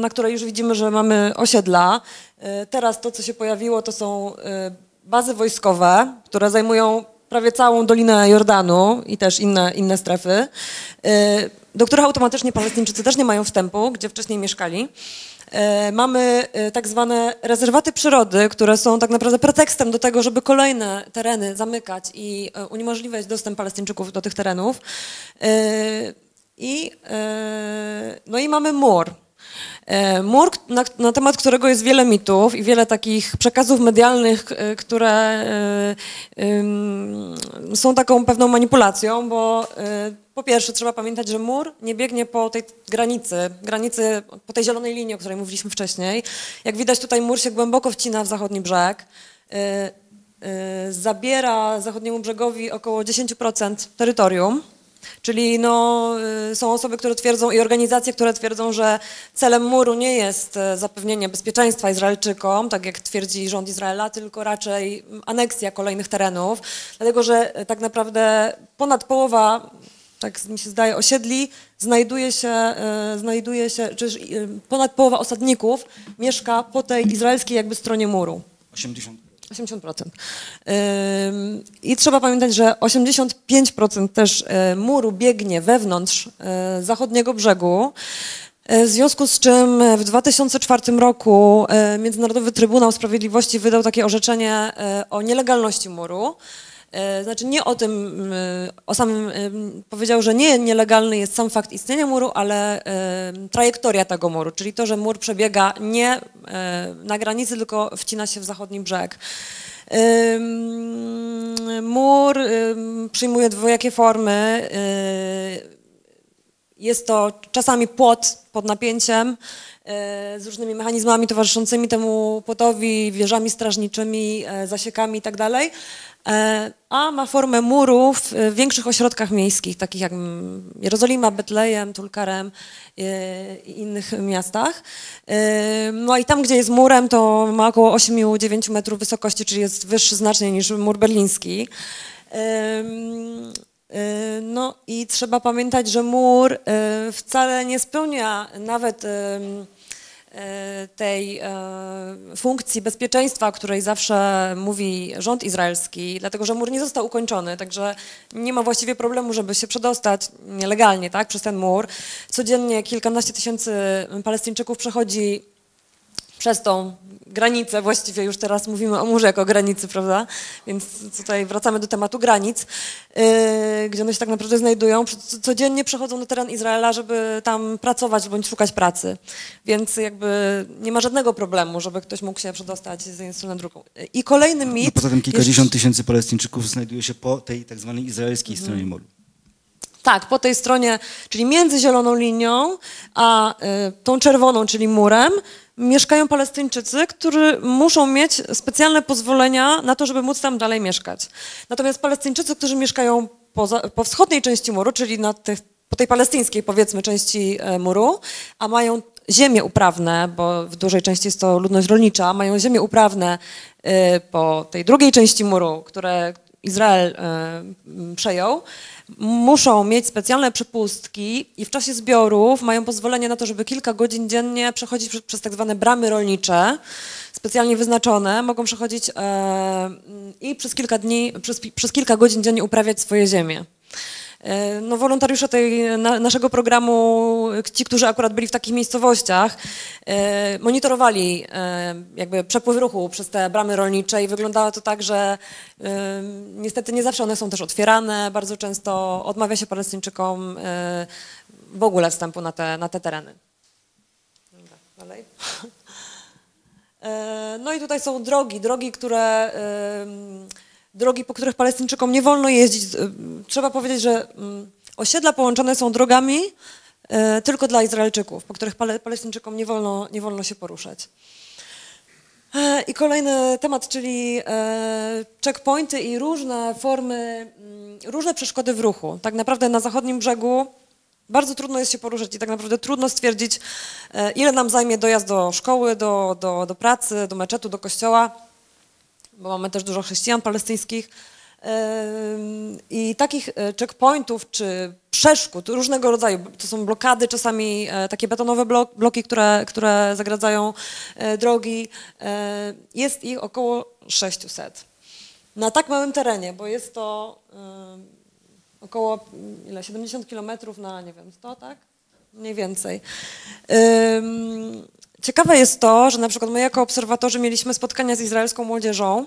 na której już widzimy, że mamy osiedla. Teraz to, co się pojawiło, to są bazy wojskowe, które zajmują prawie całą Dolinę Jordanu i też inne, inne strefy, y, do których automatycznie Palestyńczycy też nie mają wstępu, gdzie wcześniej mieszkali. Y, mamy y, tak zwane rezerwaty przyrody, które są tak naprawdę pretekstem do tego, żeby kolejne tereny zamykać i uniemożliwiać dostęp Palestyńczyków do tych terenów. I, no i mamy mur. E, Mur, na, na temat którego jest wiele mitów i wiele takich przekazów medialnych, e, które e, są taką pewną manipulacją, bo po pierwsze trzeba pamiętać, że mur nie biegnie po tej granicy, granicy, po tej zielonej linii, o której mówiliśmy wcześniej. Jak widać tutaj mur się głęboko wcina w zachodni brzeg. Zabiera zachodniemu brzegowi około 10% terytorium. Czyli no, y, są osoby, które twierdzą i organizacje, które twierdzą, że celem muru nie jest e, zapewnienie bezpieczeństwa Izraelczykom, tak jak twierdzi rząd Izraela, tylko raczej aneksja kolejnych terenów, dlatego że e, tak naprawdę ponad połowa, tak mi się zdaje, osiedli znajduje się, znajduje się czy też, y, ponad połowa osadników mieszka po tej izraelskiej jakby stronie muru. 80. 80%. Ym, I trzeba pamiętać, że 85% też e, muru biegnie wewnątrz e, zachodniego brzegu. E, W związku z czym w 2004 roku Międzynarodowy Trybunał Sprawiedliwości wydał takie orzeczenie o nielegalności muru. E, Znaczy nie o tym, e, o samym, e, powiedział, że nie nielegalny jest sam fakt istnienia muru, ale trajektoria tego muru, czyli to, że mur przebiega nie na granicy, tylko wcina się w zachodni brzeg. Mur przyjmuje dwojakie formy. Jest to czasami płot pod napięciem z różnymi mechanizmami towarzyszącymi temu płotowi, wieżami strażniczymi, zasiekami itd. E, A ma formę murów w większych ośrodkach miejskich, takich jak Jerozolima, Betlejem, Tulkarem e, i innych miastach. E, No i tam, gdzie jest murem, to ma około 8-9 metrów wysokości, czyli jest wyższy znacznie niż mur berliński. No i trzeba pamiętać, że mur wcale nie spełnia nawet tej y, funkcji bezpieczeństwa, o której zawsze mówi rząd izraelski, dlatego że mur nie został ukończony, także nie ma właściwie problemu, żeby się przedostać nielegalnie tak, przez ten mur. Codziennie kilkanaście tysięcy Palestyńczyków przechodzi przez tą granicę, właściwie już teraz mówimy o murze jako granicy, prawda? Więc tutaj wracamy do tematu granic, yy, gdzie one się tak naprawdę znajdują. Co- Codziennie przechodzą na teren Izraela, żeby tam pracować bądź szukać pracy. Więc jakby nie ma żadnego problemu, żeby ktoś mógł się przedostać z jednej strony na drugą. I kolejny mit... No, poza tym jest- kilkadziesiąt tysięcy Palestyńczyków znajduje się po tej tak zwanej izraelskiej Mhm. stronie muru. Tak, po tej stronie, czyli między zieloną linią a y, tą czerwoną, czyli murem, mieszkają Palestyńczycy, którzy muszą mieć specjalne pozwolenia na to, żeby móc tam dalej mieszkać. Natomiast Palestyńczycy, którzy mieszkają po wschodniej części muru, czyli na tych, po tej palestyńskiej, powiedzmy, części e, muru, a mają ziemie uprawne, bo w dużej części jest to ludność rolnicza, mają ziemie uprawne y, po tej drugiej części muru, które Izrael e, przejął, muszą mieć specjalne przepustki i w czasie zbiorów mają pozwolenie na to, żeby kilka godzin dziennie przechodzić przez, tak zwane bramy rolnicze, specjalnie wyznaczone, mogą przechodzić e, i przez kilka dni, przez, przez kilka godzin dziennie uprawiać swoje ziemię. E, No, wolontariusze tej, na, naszego programu, ci, którzy akurat byli w takich miejscowościach, e, monitorowali e, jakby przepływ ruchu przez te bramy rolnicze i wyglądało to tak, że e, niestety nie zawsze one są też otwierane, bardzo często odmawia się Palestyńczykom e, w ogóle wstępu na te, na te tereny. Dobra, dalej. [LAUGHS] E, No i tutaj są drogi, drogi, które drogi, po których Palestyńczykom nie wolno jeździć. E, Trzeba powiedzieć, że mm, osiedla połączone są drogami e, tylko dla Izraelczyków, po których Pale- Palestyńczykom nie wolno, nie wolno się poruszać. E, I kolejny temat, czyli e, checkpointy i różne formy, mm, różne przeszkody w ruchu. Tak naprawdę na zachodnim brzegu bardzo trudno jest się poruszać i tak naprawdę trudno stwierdzić, e, ile nam zajmie dojazd do szkoły, do, do, do pracy, do meczetu, do kościoła, bo mamy też dużo chrześcijan palestyńskich. I takich e, checkpointów czy przeszkód różnego rodzaju, to są blokady, czasami e, takie betonowe blok, bloki, które, które zagradzają e, drogi, jest ich około 600. Na tak małym terenie, bo jest to około ile, 70 kilometrów na, nie wiem, 100, tak? Mniej więcej. Ciekawe jest to, że na przykład my jako obserwatorzy mieliśmy spotkania z izraelską młodzieżą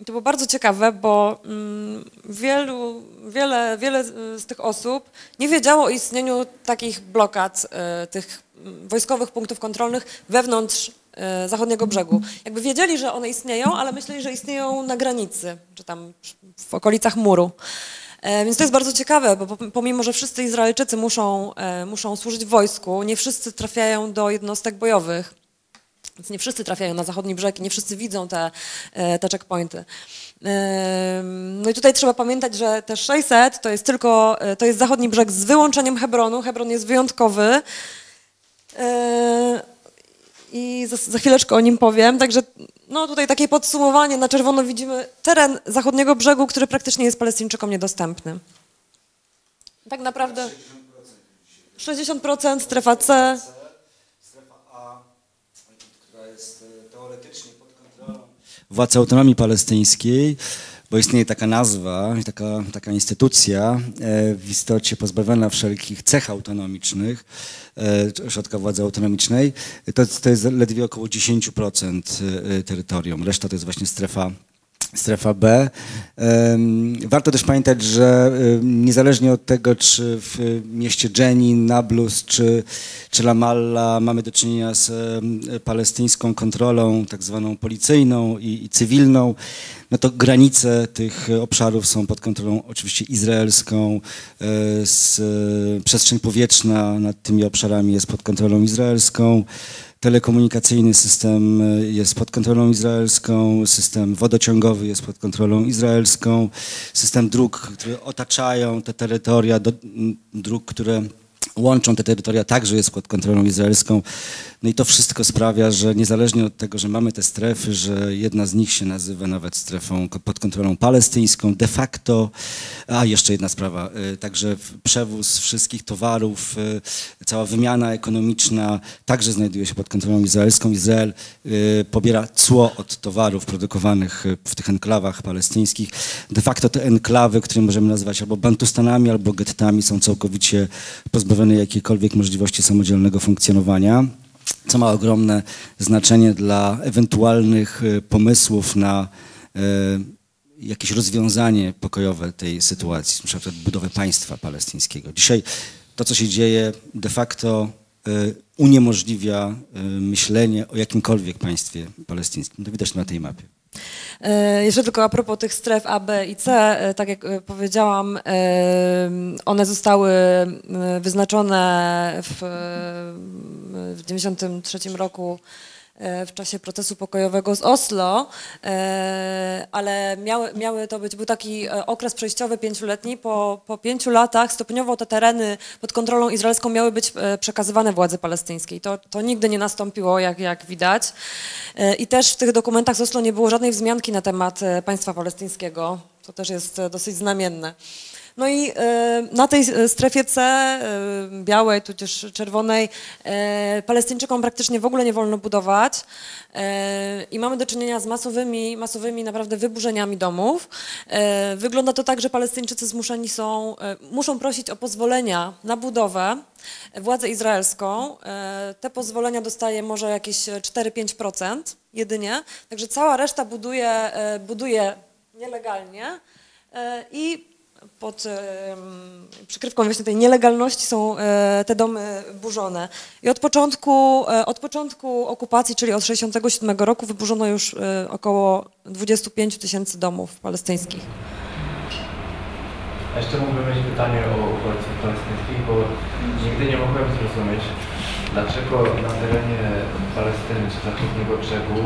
I to było bardzo ciekawe, bo mm, wielu, wiele, wiele z tych osób nie wiedziało o istnieniu takich blokad, y, tych mm, wojskowych punktów kontrolnych wewnątrz y, zachodniego brzegu. Jakby wiedzieli, że one istnieją, ale myśleli, że istnieją na granicy, czy tam w okolicach muru. E, Więc to jest bardzo ciekawe, bo po- pomimo, że wszyscy Izraelczycy muszą, e, muszą służyć w wojsku, nie wszyscy trafiają do jednostek bojowych. Więc nie wszyscy trafiają na zachodni brzeg, i nie wszyscy widzą te, e, te checkpointy. No i tutaj trzeba pamiętać, że te 600 to jest tylko, to jest zachodni brzeg z wyłączeniem Hebronu. Hebron jest wyjątkowy. I za, za chwileczkę o nim powiem. Także no tutaj takie podsumowanie. Na czerwono widzimy teren zachodniego brzegu, który praktycznie jest Palestyńczykom niedostępny. Tak naprawdę 60% strefa C. Strefa A, która jest teoretycznie pod kontrolą władz autonomii palestyńskiej, bo istnieje taka nazwa, taka, taka instytucja e, w istocie pozbawiona wszelkich cech autonomicznych, e, ośrodka władzy autonomicznej, to, to jest ledwie około 10% e, terytorium. Reszta to jest właśnie strefa Strefa B. Warto też pamiętać, że niezależnie od tego, czy w mieście Jenin, Nablus czy, czy Ramallah mamy do czynienia z palestyńską kontrolą, tak zwaną policyjną i, i cywilną, no to granice tych obszarów są pod kontrolą oczywiście izraelską. e, Z, e, przestrzeń powietrzna nad tymi obszarami jest pod kontrolą izraelską. Telekomunikacyjny system e, jest pod kontrolą izraelską, system wodociągowy jest pod kontrolą izraelską, system dróg, które otaczają te terytoria, do, dróg, które łączą te terytoria, także jest pod kontrolą izraelską. No i to wszystko sprawia, że niezależnie od tego, że mamy te strefy, że jedna z nich się nazywa nawet strefą pod kontrolą palestyńską, de facto, a jeszcze jedna sprawa, y, także przewóz wszystkich towarów, y, cała wymiana ekonomiczna także znajduje się pod kontrolą izraelską. Izrael y, pobiera cło od towarów produkowanych w tych enklawach palestyńskich. De facto te enklawy, które możemy nazwać albo bantustanami, albo gettami, są całkowicie pozbawione jakiejkolwiek możliwości samodzielnego funkcjonowania co ma ogromne znaczenie dla ewentualnych y, pomysłów na y, jakieś rozwiązanie pokojowe tej sytuacji, na przykład budowę państwa palestyńskiego. Dzisiaj to, co się dzieje, de facto y, uniemożliwia myślenie o jakimkolwiek państwie palestyńskim. To widać na tej mapie. E, Jeszcze tylko a propos tych stref A, B i C, e, tak jak e, powiedziałam, one zostały wyznaczone w, w 1993 roku w czasie procesu pokojowego z Oslo, e, ale miały, miały to być, był taki e, okres przejściowy pięcioletni. Po, po pięciu latach stopniowo te tereny pod kontrolą izraelską miały być e, przekazywane władzy palestyńskiej. To, to nigdy nie nastąpiło, jak, jak widać. E, I też w tych dokumentach z Oslo nie było żadnej wzmianki na temat e, państwa palestyńskiego. To też jest e, dosyć znamienne. No i e, na tej e, strefie C, e, białej, tudzież czerwonej, Palestyńczykom praktycznie w ogóle nie wolno budować i mamy do czynienia z masowymi, masowymi naprawdę wyburzeniami domów. Wygląda to tak, że Palestyńczycy zmuszeni są, muszą prosić o pozwolenia na budowę władzę izraelską. Te pozwolenia dostaje może jakieś 4-5% jedynie, także cała reszta buduje, buduje nielegalnie i pod przykrywką właśnie tej nielegalności są e, te domy burzone. I od początku, e, od początku okupacji, czyli od 1967 roku, wyburzono już e, około 25 tysięcy domów palestyńskich. Jeszcze mógłbym mieć pytanie o uchodźców palestyńskich, bo nigdy nie mogłem zrozumieć, dlaczego na terenie Palestyny czy zachodniego brzegu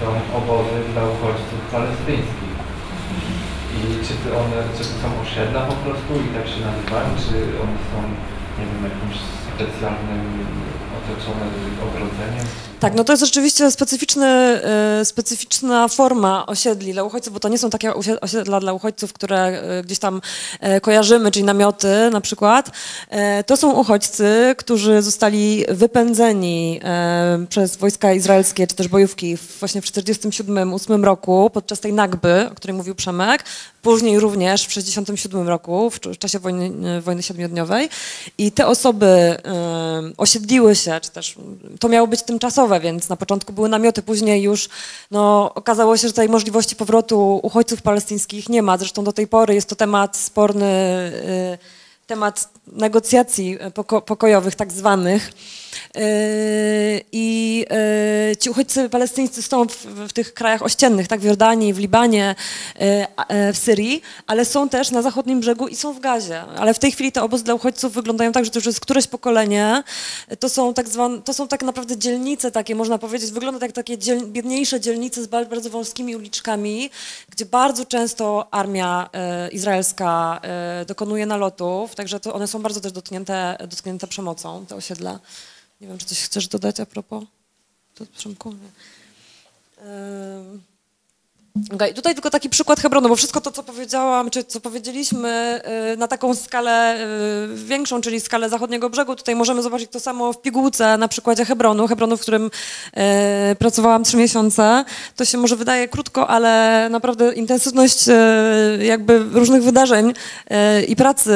są obozy dla uchodźców palestyńskich. I czy one, czy to są osiedla po prostu i tak się nazywają, czy one są, nie wiem, jakimś specjalnym otoczone ogrodzeniem? Tak, no to jest rzeczywiście specyficzny, e, specyficzna forma osiedli dla uchodźców, bo to nie są takie osiedla dla uchodźców, które e, gdzieś tam e, kojarzymy, czyli namioty na przykład. To są uchodźcy, którzy zostali wypędzeni przez wojska izraelskie, czy też bojówki właśnie w 1947-1948 roku, podczas tej Nagby, o której mówił Przemek, później również w 1967 roku, w cz- w czasie wojny, e, wojny siedmiodniowej. I te osoby e, osiedliły się czy też to miało być tymczasowe, więc na początku były namioty, później już no, okazało się, że tej możliwości powrotu uchodźców palestyńskich nie ma. Zresztą do tej pory jest to temat sporny, y, temat negocjacji poko pokojowych tak zwanych. Yy, I yy, ci uchodźcy palestyńscy są w, w, tych krajach ościennych, tak w Jordanii, w Libanie, yy, w Syrii, ale są też na zachodnim brzegu i są w Gazie. Ale w tej chwili te obozy dla uchodźców wyglądają tak, że to już jest któreś pokolenie. To są tak, zwane, to są tak naprawdę dzielnice takie, można powiedzieć, wygląda jak takie dziel, biedniejsze dzielnice z bardzo wąskimi uliczkami, gdzie bardzo często armia izraelska dokonuje nalotów, także to one są bardzo też dotknięte, dotknięte przemocą, te osiedla. Nie wiem, czy coś chcesz dodać a propos? To Przemku? Okay. Tutaj tylko taki przykład Hebronu, bo wszystko to, co powiedziałam, czy co powiedzieliśmy y, na taką skalę y, większą, czyli skalę zachodniego brzegu, tutaj możemy zobaczyć to samo w pigułce na przykładzie Hebronu, Hebronu, w którym y, pracowałam trzy miesiące. To się może wydaje krótko, ale naprawdę intensywność jakby różnych wydarzeń i pracy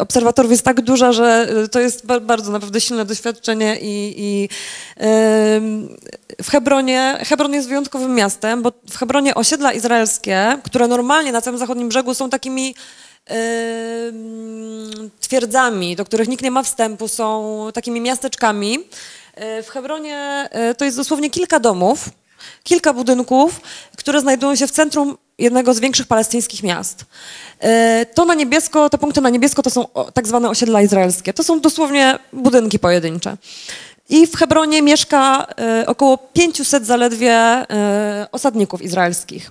obserwatorów jest tak duża, że to jest bardzo naprawdę silne doświadczenie i, i w Hebronie, Hebron jest wyjątkowym miastem, bo w Hebronie osiedla izraelskie, które normalnie na całym zachodnim brzegu są takimi yy, twierdzami, do których nikt nie ma wstępu, są takimi miasteczkami. Yy, w Hebronie yy, to jest dosłownie kilka domów, kilka budynków, które znajdują się w centrum jednego z większych palestyńskich miast. To na niebiesko, te punkty na niebiesko to są tak zwane osiedla izraelskie. To są dosłownie budynki pojedyncze. I w Hebronie mieszka e, około 500 zaledwie e, osadników izraelskich.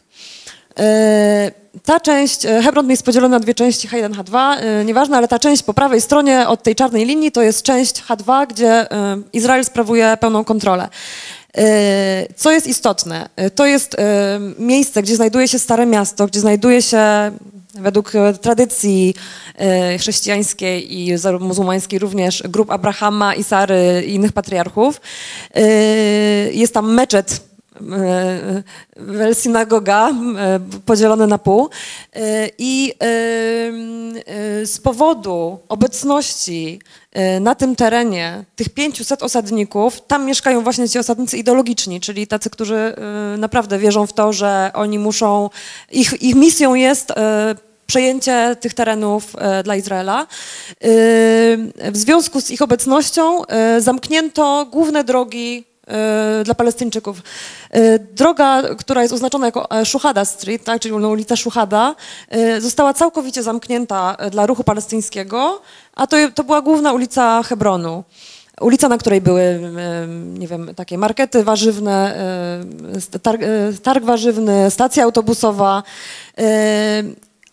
E, ta część, Hebron jest podzielona na dwie części, H1, H2, nieważne, ale ta część po prawej stronie od tej czarnej linii to jest część H2, gdzie Izrael sprawuje pełną kontrolę. Co jest istotne? To jest miejsce, gdzie znajduje się Stare Miasto, gdzie znajduje się według e, tradycji e, chrześcijańskiej i muzułmańskiej również grup Abrahama i Sary i innych patriarchów. E, jest tam meczet synagoga podzielone na pół i z powodu obecności na tym terenie tych 500 osadników, tam mieszkają właśnie ci osadnicy ideologiczni, czyli tacy, którzy naprawdę wierzą w to, że oni muszą, ich, ich misją jest przejęcie tych terenów e, dla Izraela. E, w związku z ich obecnością e, zamknięto główne drogi dla Palestyńczyków. Droga, która jest oznaczona jako Shuhada Street, tak, czyli ulica Shuhada, została całkowicie zamknięta dla ruchu palestyńskiego, a to, to była główna ulica Hebronu. Ulica, na której były, nie wiem, takie markety warzywne, targ, targ warzywny, stacja autobusowa.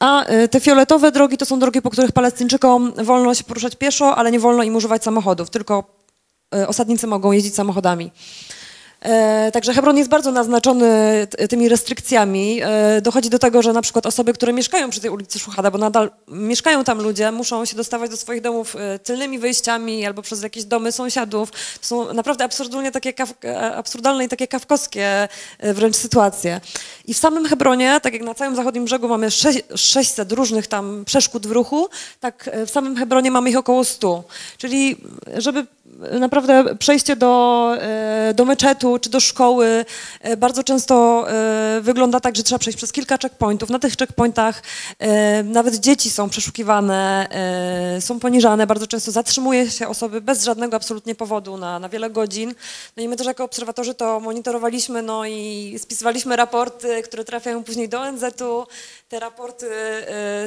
A te fioletowe drogi to są drogi, po których Palestyńczykom wolno się poruszać pieszo, ale nie wolno im używać samochodów, tylko osadnicy mogą jeździć samochodami. E, także Hebron jest bardzo naznaczony tymi restrykcjami. E, dochodzi do tego, że na przykład osoby, które mieszkają przy tej ulicy Szuchada, bo nadal mieszkają tam ludzie, muszą się dostawać do swoich domów e, tylnymi wyjściami albo przez jakieś domy sąsiadów. To są naprawdę absurdalnie takie, absurdalne i takie kawkowskie wręcz sytuacje. I w samym Hebronie, tak jak na całym zachodnim brzegu mamy 600 różnych tam przeszkód w ruchu, tak w samym Hebronie mamy ich około 100. Czyli żeby naprawdę przejście do, e, do meczetu czy do szkoły e, bardzo często e, wygląda tak, że trzeba przejść przez kilka checkpointów. Na tych checkpointach nawet dzieci są przeszukiwane, są poniżane, bardzo często zatrzymuje się osoby bez żadnego absolutnie powodu na, na wiele godzin. No i my też jako obserwatorzy to monitorowaliśmy no i spisywaliśmy raporty, które trafiają później do ONZ-u. Te raporty,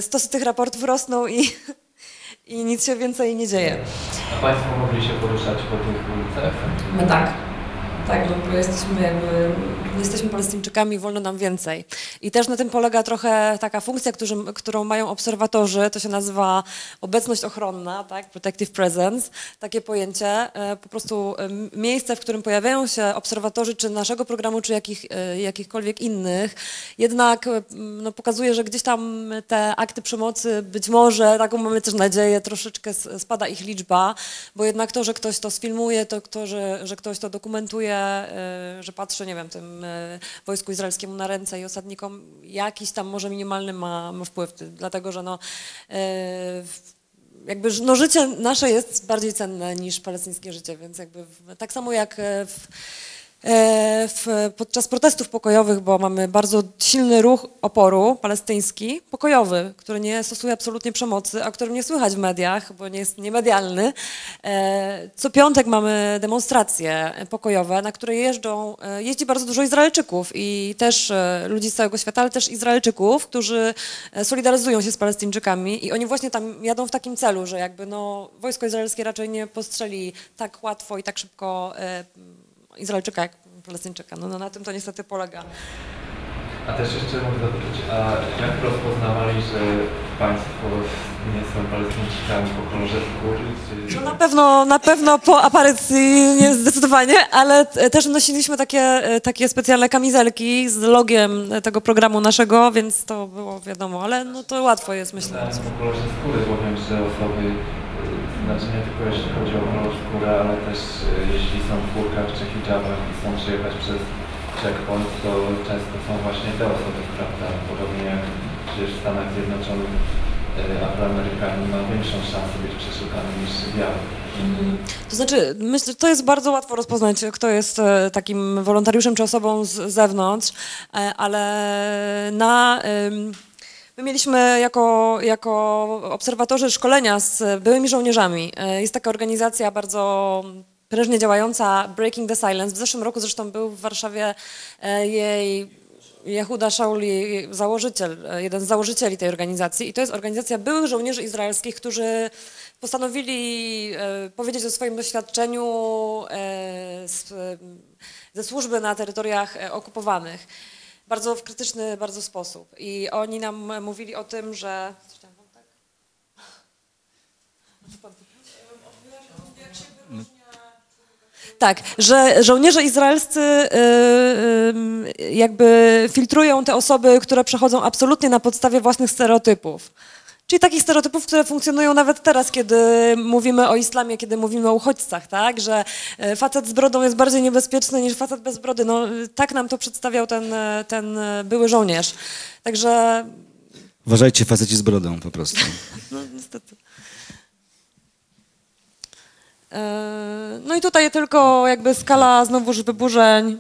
stosy tych raportów rosną i [LAUGHS] i nic się więcej nie dzieje. A Państwo mogli się poruszać po tych ulicach? My tak. Tak, no, bo jesteśmy jakby, jesteśmy Palestyńczykami, wolno nam więcej. I też na tym polega trochę taka funkcja, którzy, którą mają obserwatorzy, to się nazywa obecność ochronna, tak, protective presence, takie pojęcie, e, po prostu e, miejsce, w którym pojawiają się obserwatorzy czy naszego programu, czy jakich, e, jakichkolwiek innych, jednak no, pokazuje, że gdzieś tam te akty przemocy, być może, taką mamy też nadzieję, troszeczkę spada ich liczba, bo jednak to, że ktoś to sfilmuje, to, to że, że ktoś to dokumentuje, że patrzę, nie wiem, tym wojsku izraelskiemu na ręce i osadnikom jakiś tam może minimalny ma, ma wpływ, dlatego że no, e, jakby no, życie nasze jest bardziej cenne niż palestyńskie życie, więc jakby tak samo jak e, w, e, w, podczas protestów pokojowych, bo mamy bardzo silny ruch oporu palestyński, pokojowy, który nie stosuje absolutnie przemocy, a którym nie słychać w mediach, bo nie jest niemedialny. E, Co piątek mamy demonstracje pokojowe, na które jeżdżą, e, jeździ bardzo dużo Izraelczyków i też e, ludzi z całego świata, ale też Izraelczyków, którzy e, solidaryzują się z Palestyńczykami i oni właśnie tam jadą w takim celu, że jakby no, wojsko izraelskie raczej nie postrzeli tak łatwo i tak szybko e, Izraelczyka jak Palestyńczyka. No, no na tym to niestety polega. A też jeszcze mogę zapytać, a jak rozpoznawali, że państwo nie są palestyńczykami po kolorze skóry? Czy... No na pewno, na pewno po aparycji nie zdecydowanie, ale też nosiliśmy takie, e, takie specjalne kamizelki z logiem tego programu naszego, więc to było wiadomo, ale no to łatwo jest myślę. Po kolorze skóry, bo wiem, że osoby, znaczy nie tylko jeśli chodzi o skóry, ale też y, jeśli są w kurkach czy hijabach i chcą przejechać przez checkpoint, to często są właśnie te osoby, prawda? Podobnie jak przecież w Stanach Zjednoczonych y, Afroamerykanin ma większą szansę być przeszukany niż biały. To znaczy, myślę, to jest bardzo łatwo rozpoznać, kto jest e, takim wolontariuszem czy osobą z zewnątrz, e, ale na... My mieliśmy jako, jako obserwatorzy szkolenia z byłymi żołnierzami. E, Jest taka organizacja bardzo prężnie działająca, Breaking the Silence. W zeszłym roku zresztą był w Warszawie e, jej Jehuda Shauli, założyciel, e, jeden z założycieli tej organizacji. I to jest organizacja byłych żołnierzy izraelskich, którzy postanowili powiedzieć o swoim doświadczeniu ze służby na terytoriach okupowanych. Bardzo w krytyczny bardzo sposób. I oni nam mówili o tym, że... Tak? Tak, że żołnierze izraelscy y, y, jakby filtrują te osoby, które przechodzą absolutnie na podstawie własnych stereotypów. Czyli takich stereotypów, które funkcjonują nawet teraz, kiedy mówimy o islamie, kiedy mówimy o uchodźcach, tak? Że e, facet z brodą jest bardziej niebezpieczny niż facet bez brody. No, tak nam to przedstawiał ten, e, ten e, były żołnierz. Także, Uważajcie, faceci z brodą po prostu. [LAUGHS] no niestety. No i tutaj tylko jakby skala znowuż wyburzeń.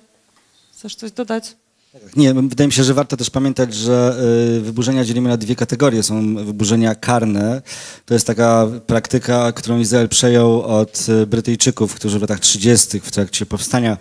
Chcesz coś dodać? Nie, wydaje mi się, że warto też pamiętać, że y, wyburzenia dzielimy na dwie kategorie. Są wyburzenia karne. To jest taka praktyka, którą Izrael przejął od y, Brytyjczyków, którzy w latach 30. w trakcie powstania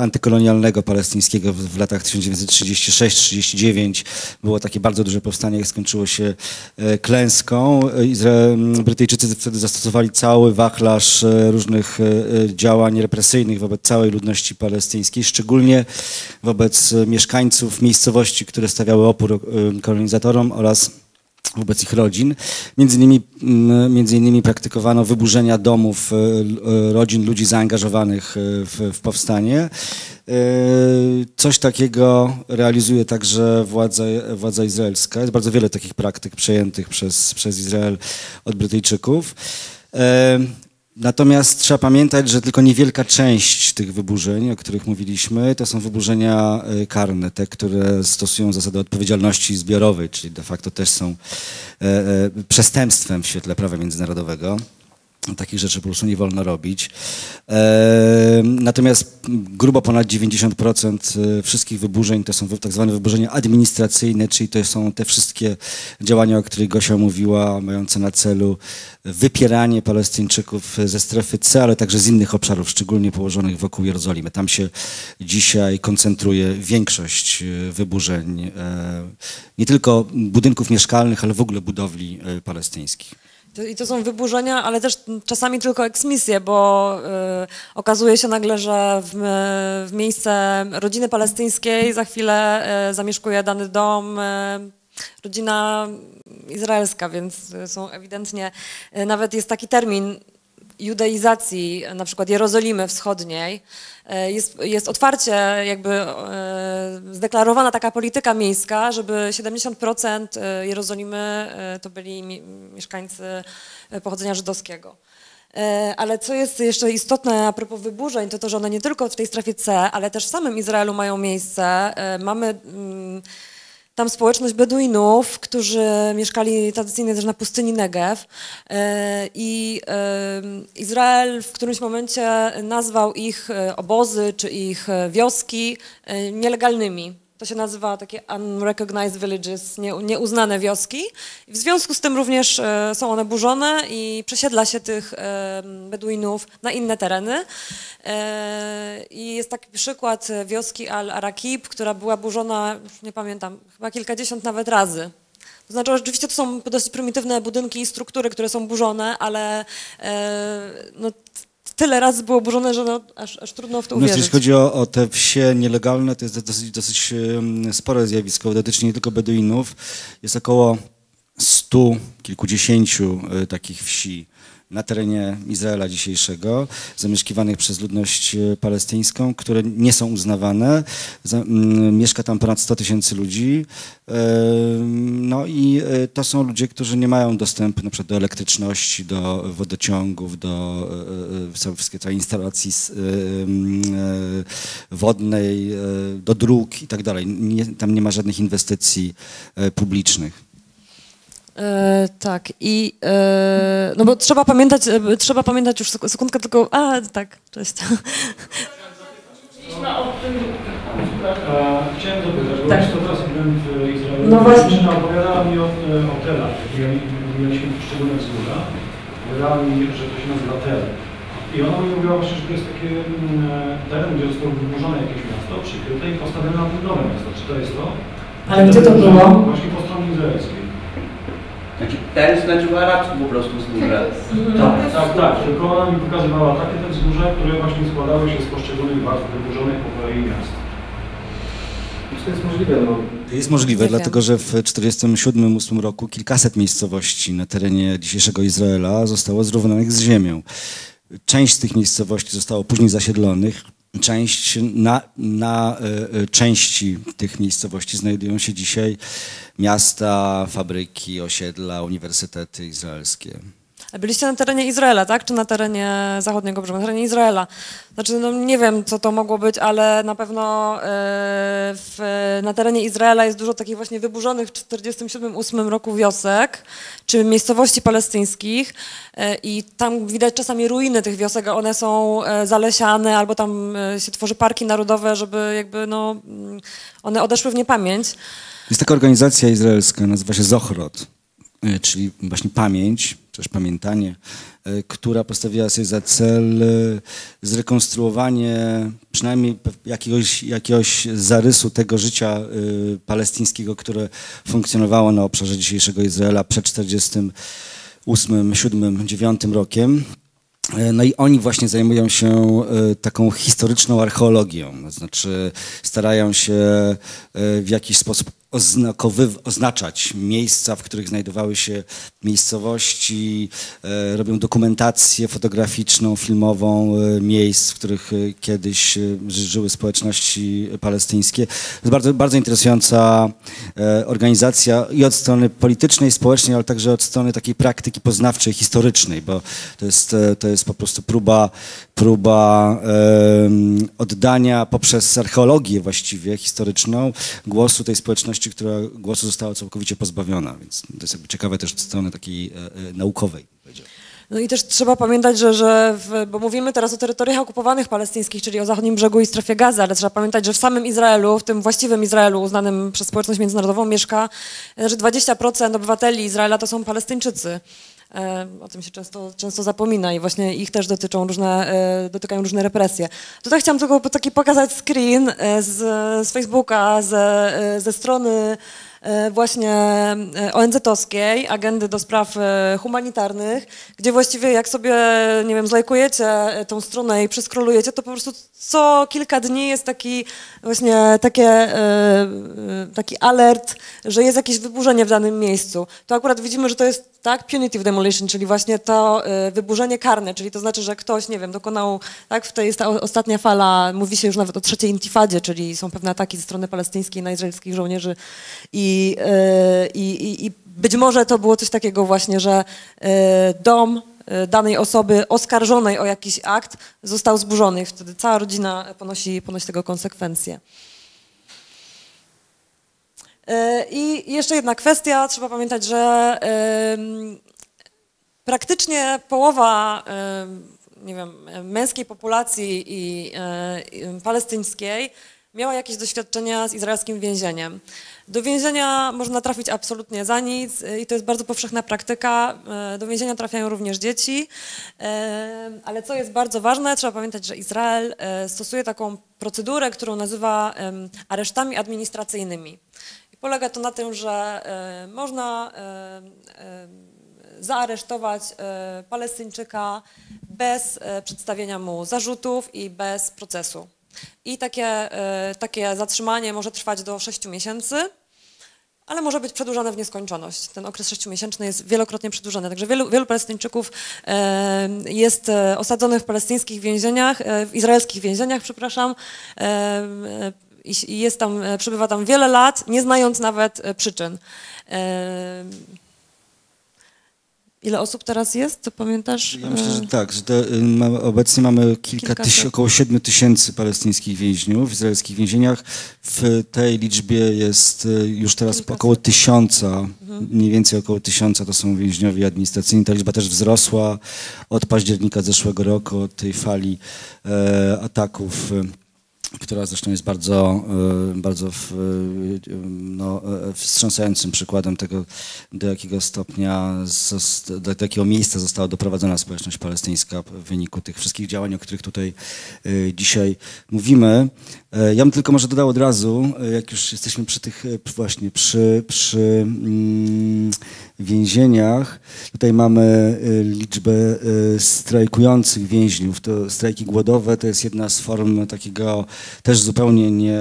antykolonialnego palestyńskiego w, latach 1936-39 było takie bardzo duże powstanie, jak skończyło się e, klęską. Izrael, Brytyjczycy wtedy zastosowali cały wachlarz e, różnych e, e, działań represyjnych wobec całej ludności palestyńskiej, szczególnie wobec e, mieszkańców miejscowości, które stawiały opór e, kolonizatorom oraz wobec ich rodzin. Między innymi, między innymi praktykowano wyburzenia domów e, rodzin ludzi zaangażowanych e, w, w powstanie. E, Coś takiego realizuje także władza, władza izraelska. Jest bardzo wiele takich praktyk przejętych przez, przez Izrael od Brytyjczyków. Natomiast trzeba pamiętać, że tylko niewielka część tych wyburzeń, o których mówiliśmy, to są wyburzenia e, karne, te, które stosują zasadę odpowiedzialności zbiorowej, czyli de facto też są e, e, przestępstwem w świetle prawa międzynarodowego. Takich rzeczy po prostu nie wolno robić. E, natomiast grubo ponad 90% wszystkich wyburzeń to są tak zwane wyburzenia administracyjne, czyli to są te wszystkie działania, o których Gosia mówiła, mające na celu wypieranie Palestyńczyków ze strefy C, ale także z innych obszarów, szczególnie położonych wokół Jerozolimy. Tam się dzisiaj koncentruje większość e, wyburzeń e, nie tylko budynków mieszkalnych, ale w ogóle budowli e, palestyńskich. I to są wyburzenia, ale też czasami tylko eksmisje, bo y, okazuje się nagle, że w, w miejsce rodziny palestyńskiej za chwilę y, zamieszkuje dany dom y, rodzina izraelska, więc y, są ewidentnie, y, nawet jest taki termin judeizacji na przykład Jerozolimy Wschodniej, e, jest, jest otwarcie jakby e, zdeklarowana taka polityka miejska, żeby 70% e, Jerozolimy to byli mi, mieszkańcy pochodzenia żydowskiego. Ale co jest jeszcze istotne a propos wyburzeń, to to, że one nie tylko w tej strefie C, ale też w samym Izraelu mają miejsce. Mamy mm, tam społeczność Beduinów, którzy mieszkali tradycyjnie też na pustyni Negev e, i e, Izrael w którymś momencie nazwał ich e, obozy czy ich wioski nielegalnymi. To się nazywa takie unrecognized villages, nie, nieuznane wioski. W związku z tym również e, są one burzone i przesiedla się tych e, Beduinów na inne tereny. E, I jest taki przykład wioski Al-Arakib, która była burzona, nie pamiętam, chyba kilkadziesiąt nawet razy. To znaczy, oczywiście to są dość prymitywne budynki i struktury, które są burzone, ale no, tyle razy było burzone, że no, aż, aż trudno w to uwierzyć. No, jeśli chodzi o, o, te wsie nielegalne, to jest dosyć, dosyć spore zjawisko, dotyczy nie tylko Beduinów. Jest około stu, kilkudziesięciu e, takich wsi na terenie Izraela dzisiejszego, zamieszkiwanych przez ludność e, palestyńską, które nie są uznawane. Mieszka tam ponad 100 tysięcy ludzi. E, no i e, to są ludzie, którzy nie mają dostępu na przykład do elektryczności, do wodociągów, do całej instalacji wodnej, do dróg i tak dalej. Tam nie ma żadnych inwestycji publicznych. E, tak, i e, no bo trzeba pamiętać, e, trzeba pamiętać już sekundkę tylko, a tak, cześć. Chciałem zapytać, bo tak. 100 razy byłem w Izraelu. No właśnie. Opowiadała mi o hotelach, mieliśmy poszczególne wzgórza. Opowiadała mi, że to się nazywa Tel. I ona mi mówiła właśnie, że to jest taki mm, teren, gdzie zostało wyburzone jakieś miasto, przykryte i postawione na tym nowe miasto. Czy to jest to? Ale gdzie to było? Właśnie po stronie izraelskiej. Znaczy ten znaczył arabski po prostu wzgórze. Tak, tak, tak. Tylko ona mi pokazywała takie te wzgórze, które właśnie składały się z poszczególnych warstw wyburzonych po kolei miast. Czy to jest możliwe? No. Jest możliwe, dlatego że w 1947-1948 roku kilkaset miejscowości na terenie dzisiejszego Izraela zostało zrównanych z ziemią. Część z tych miejscowości zostało później zasiedlonych, część, na, na y, części tych miejscowości znajdują się dzisiaj miasta, fabryki, osiedla, uniwersytety izraelskie. Byliście na terenie Izraela, tak? Czy na terenie zachodniego brzegu? Na terenie Izraela. Znaczy, no nie wiem, co to mogło być, ale na pewno e, w, na terenie Izraela jest dużo takich właśnie wyburzonych w 1947-1948 roku wiosek, czy miejscowości palestyńskich e, i tam widać czasami ruiny tych wiosek, a one są e, zalesiane, albo tam się tworzy parki narodowe, żeby jakby, no, mm, one odeszły w niepamięć. Jest taka organizacja izraelska, nazywa się Zochrot, czyli właśnie pamięć, też pamiętanie, e, która postawiła sobie za cel e, zrekonstruowanie przynajmniej jakiegoś, jakiegoś zarysu tego życia e, palestyńskiego, które funkcjonowało na obszarze dzisiejszego Izraela przed 48, 7, 9 rokiem. No i oni właśnie zajmują się taką historyczną archeologią, to znaczy starają się w jakiś sposób oznaczać miejsca, w których znajdowały się miejscowości, e, robią dokumentację fotograficzną, filmową e, miejsc, w których e, kiedyś żyły społeczności palestyńskie. To jest bardzo, bardzo interesująca organizacja i od strony politycznej, społecznej, ale także od strony takiej praktyki poznawczej, historycznej, bo to jest, to jest po prostu próba, próba oddania poprzez archeologię właściwie historyczną głosu tej społeczności która głosu została całkowicie pozbawiona, więc to jest jakby ciekawe też od strony takiej e, e, naukowej. No i też trzeba pamiętać, że, że w, bo mówimy teraz o terytoriach okupowanych palestyńskich, czyli o zachodnim brzegu i strefie gazy, ale trzeba pamiętać, że w samym Izraelu, w tym właściwym Izraelu uznanym przez społeczność międzynarodową mieszka, że 20% obywateli Izraela to są Palestyńczycy. E, o tym się często, często zapomina i właśnie ich też dotyczą różne, e, dotykają różne represje. Tutaj chciałam tylko taki pokazać screen e, z, z Facebooka, ze, ze strony E, właśnie e, ONZ-owskiej, agendy do spraw e, humanitarnych, gdzie właściwie jak sobie, nie wiem, zlajkujecie tą stronę i przeskrolujecie, to po prostu co kilka dni jest taki właśnie takie, taki alert, że jest jakieś wyburzenie w danym miejscu. To akurat widzimy, że to jest tak, punitive demolition, czyli właśnie to wyburzenie karne, czyli to znaczy, że ktoś, nie wiem, dokonał, tak, w tej jest ta ostatnia fala, mówi się już nawet o trzeciej intifadzie, czyli są pewne ataki ze strony palestyńskiej na izraelskich żołnierzy i E, I, i, i być może to było coś takiego właśnie, że e, dom e, danej osoby oskarżonej o jakiś akt został zburzony i wtedy cała rodzina ponosi, ponosi tego konsekwencje. I jeszcze jedna kwestia, trzeba pamiętać, że praktycznie połowa nie wiem, męskiej populacji i palestyńskiej miała jakieś doświadczenia z izraelskim więzieniem. Do więzienia można trafić absolutnie za nic i to jest bardzo powszechna praktyka. E, do więzienia trafiają również dzieci, e, ale co jest bardzo ważne, trzeba pamiętać, że Izrael stosuje taką procedurę, którą nazywa aresztami administracyjnymi. I polega to na tym, że można zaaresztować Palestyńczyka bez przedstawienia mu zarzutów i bez procesu. I takie, e, takie zatrzymanie może trwać do 6 miesięcy, ale może być przedłużane w nieskończoność. Ten okres sześciomiesięczny jest wielokrotnie przedłużony. Także wielu, wielu Palestyńczyków e, jest e, osadzonych w palestyńskich więzieniach, w izraelskich więzieniach, przepraszam, i jest tam, przebywa tam wiele lat, nie znając nawet przyczyn. Ile osób teraz jest, to pamiętasz? Ja myślę, że tak, że to, y, obecnie mamy kilka, kilka około 7 tysięcy palestyńskich więźniów w izraelskich więzieniach. W tej liczbie jest y, już teraz kilka około tysiąca, mhm. mniej więcej około tysiąca to są więźniowie administracyjni. Ta liczba też wzrosła od października zeszłego roku, od tej fali e, ataków. Która zresztą jest bardzo, e, bardzo w, e, no, e, wstrząsającym przykładem tego, do jakiego stopnia, do jakiego miejsca została doprowadzona społeczność palestyńska w wyniku tych wszystkich działań, o których tutaj dzisiaj mówimy. Ja bym tylko może dodał od razu, jak już jesteśmy przy tych właśnie, przy, przy mm, więzieniach. Tutaj mamy liczbę strajkujących więźniów. To strajki głodowe to jest jedna z form takiego też zupełnie nie,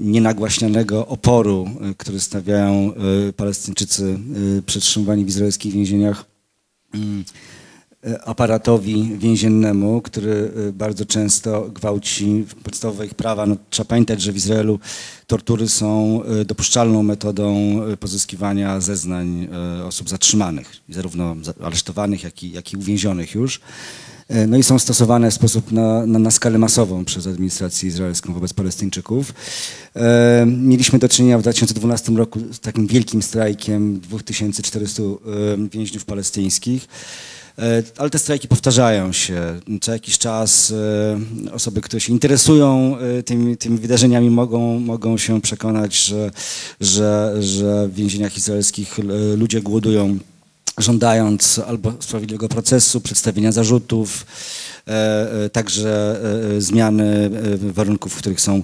nienagłaśnianego oporu, y, który stawiają y, Palestyńczycy y, przetrzymywani w izraelskich więzieniach mm, aparatowi więziennemu, który bardzo często gwałci podstawowe ich prawa. No, trzeba pamiętać, że w Izraelu tortury są dopuszczalną metodą pozyskiwania zeznań osób zatrzymanych, zarówno aresztowanych, jak i, jak i uwięzionych już. E, no i są stosowane w sposób na, na, na skalę masową przez administrację izraelską wobec Palestyńczyków. E, mieliśmy do czynienia w 2012 roku z takim wielkim strajkiem 2400 e, więźniów palestyńskich. Ale te strajki powtarzają się. Co jakiś czas osoby, które się interesują tymi, tymi wydarzeniami, mogą, mogą się przekonać, że, że, że w więzieniach izraelskich ludzie głodują żądając albo sprawiedliwego procesu, przedstawienia zarzutów, e, e, także e, zmiany warunków, w których są,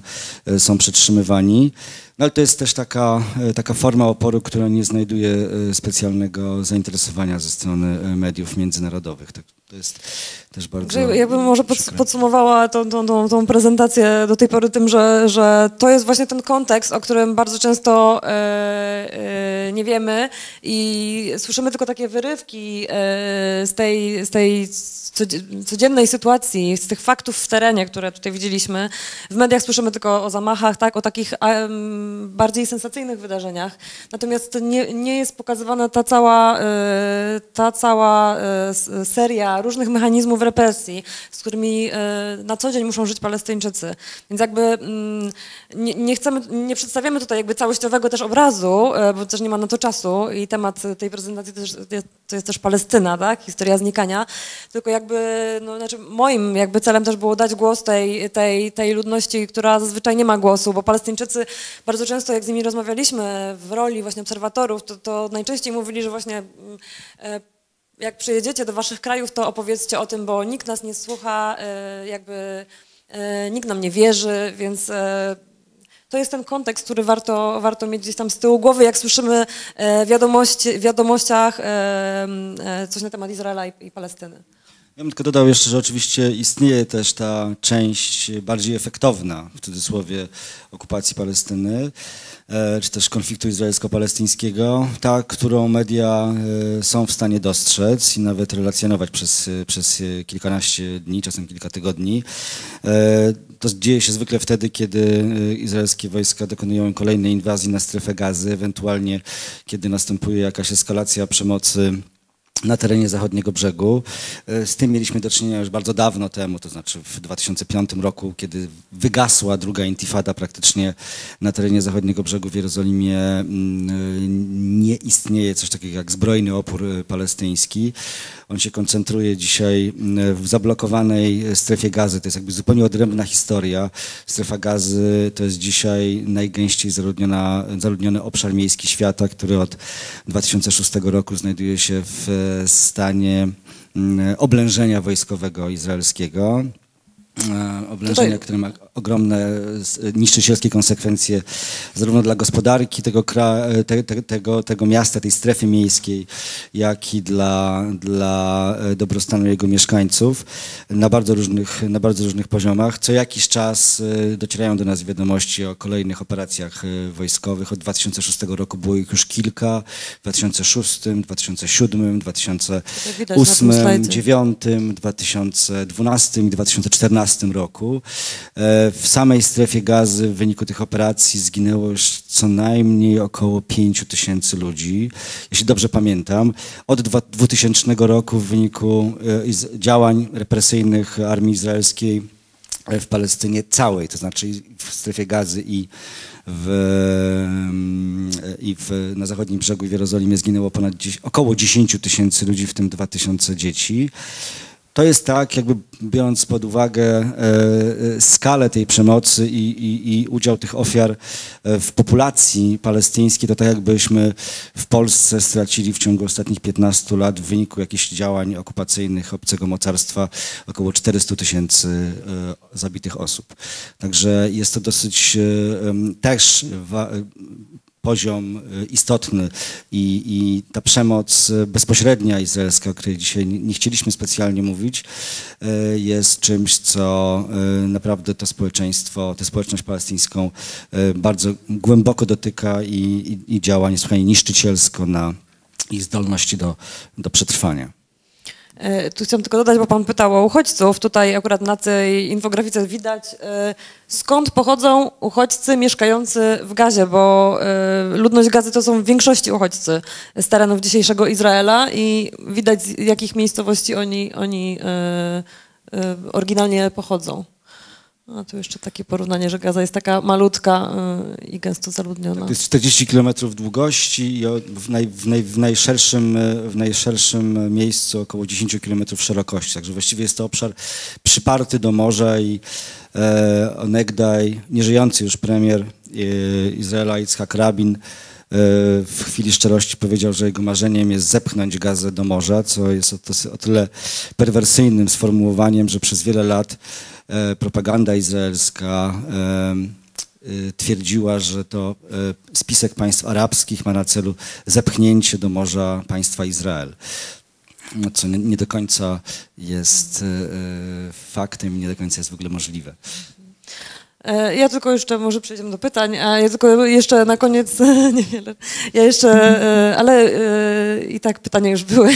są przetrzymywani. No ale to jest też taka, taka forma oporu, która nie znajduje specjalnego zainteresowania ze strony mediów międzynarodowych. Tak, to jest też bardzo. Jakbym może podsumowała tą, tą, tą, tą, prezentację do tej pory tym, że, że to jest właśnie ten kontekst, o którym bardzo często e, e, nie wiemy i słyszymy tylko takie wyrywki e, z tej, z tej codziennej sytuacji, z tych faktów w terenie, które tutaj widzieliśmy. W mediach słyszymy tylko o zamachach, tak, o takich um, bardziej sensacyjnych wydarzeniach. Natomiast nie, nie jest pokazywana ta cała, ta cała seria różnych mechanizmów represji, z którymi e, na co dzień muszą żyć Palestyńczycy. Więc jakby mm, nie, nie chcemy, nie przedstawiamy tutaj jakby całościowego też obrazu, bo też nie ma na to czasu i temat tej prezentacji też, to jest też Palestyna, tak, historia znikania, tylko jak jakby, no, znaczy moim jakby celem też było dać głos tej, tej, tej ludności, która zazwyczaj nie ma głosu, bo Palestyńczycy bardzo często, jak z nimi rozmawialiśmy w roli właśnie obserwatorów, to, to najczęściej mówili, że właśnie mm, e, jak przyjedziecie do waszych krajów, to opowiedzcie o tym, bo nikt nas nie słucha, e, jakby e, nikt nam nie wierzy, więc to jest ten kontekst, który warto, warto mieć gdzieś tam z tyłu głowy, jak słyszymy w wiadomości, wiadomościach coś na temat Izraela i, i Palestyny. Ja bym tylko dodał jeszcze, że oczywiście istnieje też ta część bardziej efektowna, w cudzysłowie, okupacji Palestyny, e, czy też konfliktu izraelsko-palestyńskiego, ta, którą media e, są w stanie dostrzec i nawet relacjonować przez, przez kilkanaście dni, czasem kilka tygodni. E, to dzieje się zwykle wtedy, kiedy izraelskie wojska dokonują kolejnej inwazji na strefę gazy, ewentualnie kiedy następuje jakaś eskalacja przemocy na terenie zachodniego brzegu. E, z tym mieliśmy do czynienia już bardzo dawno temu, to znaczy w 2005 roku, kiedy wygasła druga intifada praktycznie na terenie zachodniego brzegu w Jerozolimie. Mm, e, nie istnieje coś takiego jak zbrojny opór e, palestyński. On się koncentruje dzisiaj mm, w zablokowanej strefie gazy. To jest jakby zupełnie odrębna historia. Strefa gazy to jest dzisiaj najgęściej zaludniony obszar miejski świata, który od 2006 roku znajduje się w stanie mm, oblężenia wojskowego izraelskiego. E, oblężenia, które ma ogromne niszczycielskie konsekwencje zarówno dla gospodarki tego, te, te, tego, tego miasta, tej strefy miejskiej, jak i dla, dla e, dobrostanu jego mieszkańców na bardzo, różnych, na bardzo różnych poziomach. Co jakiś czas e, docierają do nas wiadomości o kolejnych operacjach wojskowych. Od 2006 roku było ich już kilka. W 2006, 2007, 2008, 2009, 2012 i 2014 2014 roku. E, w samej strefie gazy w wyniku tych operacji zginęło już co najmniej około 5 tysięcy ludzi, jeśli dobrze pamiętam. Od 2000 roku w wyniku e, działań represyjnych armii izraelskiej e, w Palestynie całej, to znaczy w strefie gazy i w, i w, na zachodnim brzegu w Jerozolimie zginęło ponad około 10 tysięcy ludzi, w tym 2000 dzieci. To jest tak, jakby biorąc pod uwagę e, e, skalę tej przemocy i, i, i, udział tych ofiar e, w populacji palestyńskiej, to tak jakbyśmy w Polsce stracili w ciągu ostatnich 15 lat w wyniku jakichś działań okupacyjnych obcego mocarstwa około 400 tysięcy zabitych osób. Także jest to dosyć też poziom y, istotny i, i, ta przemoc y, bezpośrednia izraelska, o której dzisiaj nie chcieliśmy specjalnie mówić, y, jest czymś, co naprawdę to społeczeństwo, tę społeczność palestyńską bardzo głęboko dotyka i, i, i działa niesłychanie niszczycielsko na ich zdolności do, do przetrwania. E, tu chciałam tylko dodać, bo Pan pytał o uchodźców. Tutaj akurat na tej infografice widać, e, skąd pochodzą uchodźcy mieszkający w Gazie, bo e, ludność Gazy to są w większości uchodźcy z terenów dzisiejszego Izraela i widać z jakich miejscowości oni, oni oryginalnie pochodzą. A tu jeszcze takie porównanie, że Gaza jest taka malutka yy, i gęsto zaludniona. To jest 40 km długości i w, naj, w, naj, w, najszerszym, y, w najszerszym miejscu około 10 km szerokości. Także właściwie jest to obszar przyparty do morza i e, onegdaj nieżyjący już premier e, Izraela Yitzhak Rabin w chwili szczerości powiedział, że jego marzeniem jest zepchnąć gazę do morza, co jest o, tyle perwersyjnym sformułowaniem, że przez wiele lat E, propaganda izraelska e, e, twierdziła, że to spisek państw arabskich ma na celu zepchnięcie do morza państwa Izrael. Co nie, do końca jest faktem i nie do końca jest w ogóle możliwe. Ja tylko jeszcze, może przejdziemy do pytań, a ja tylko jeszcze na koniec, [LAUGHS] niewiele, ja jeszcze, ale i tak pytania już były.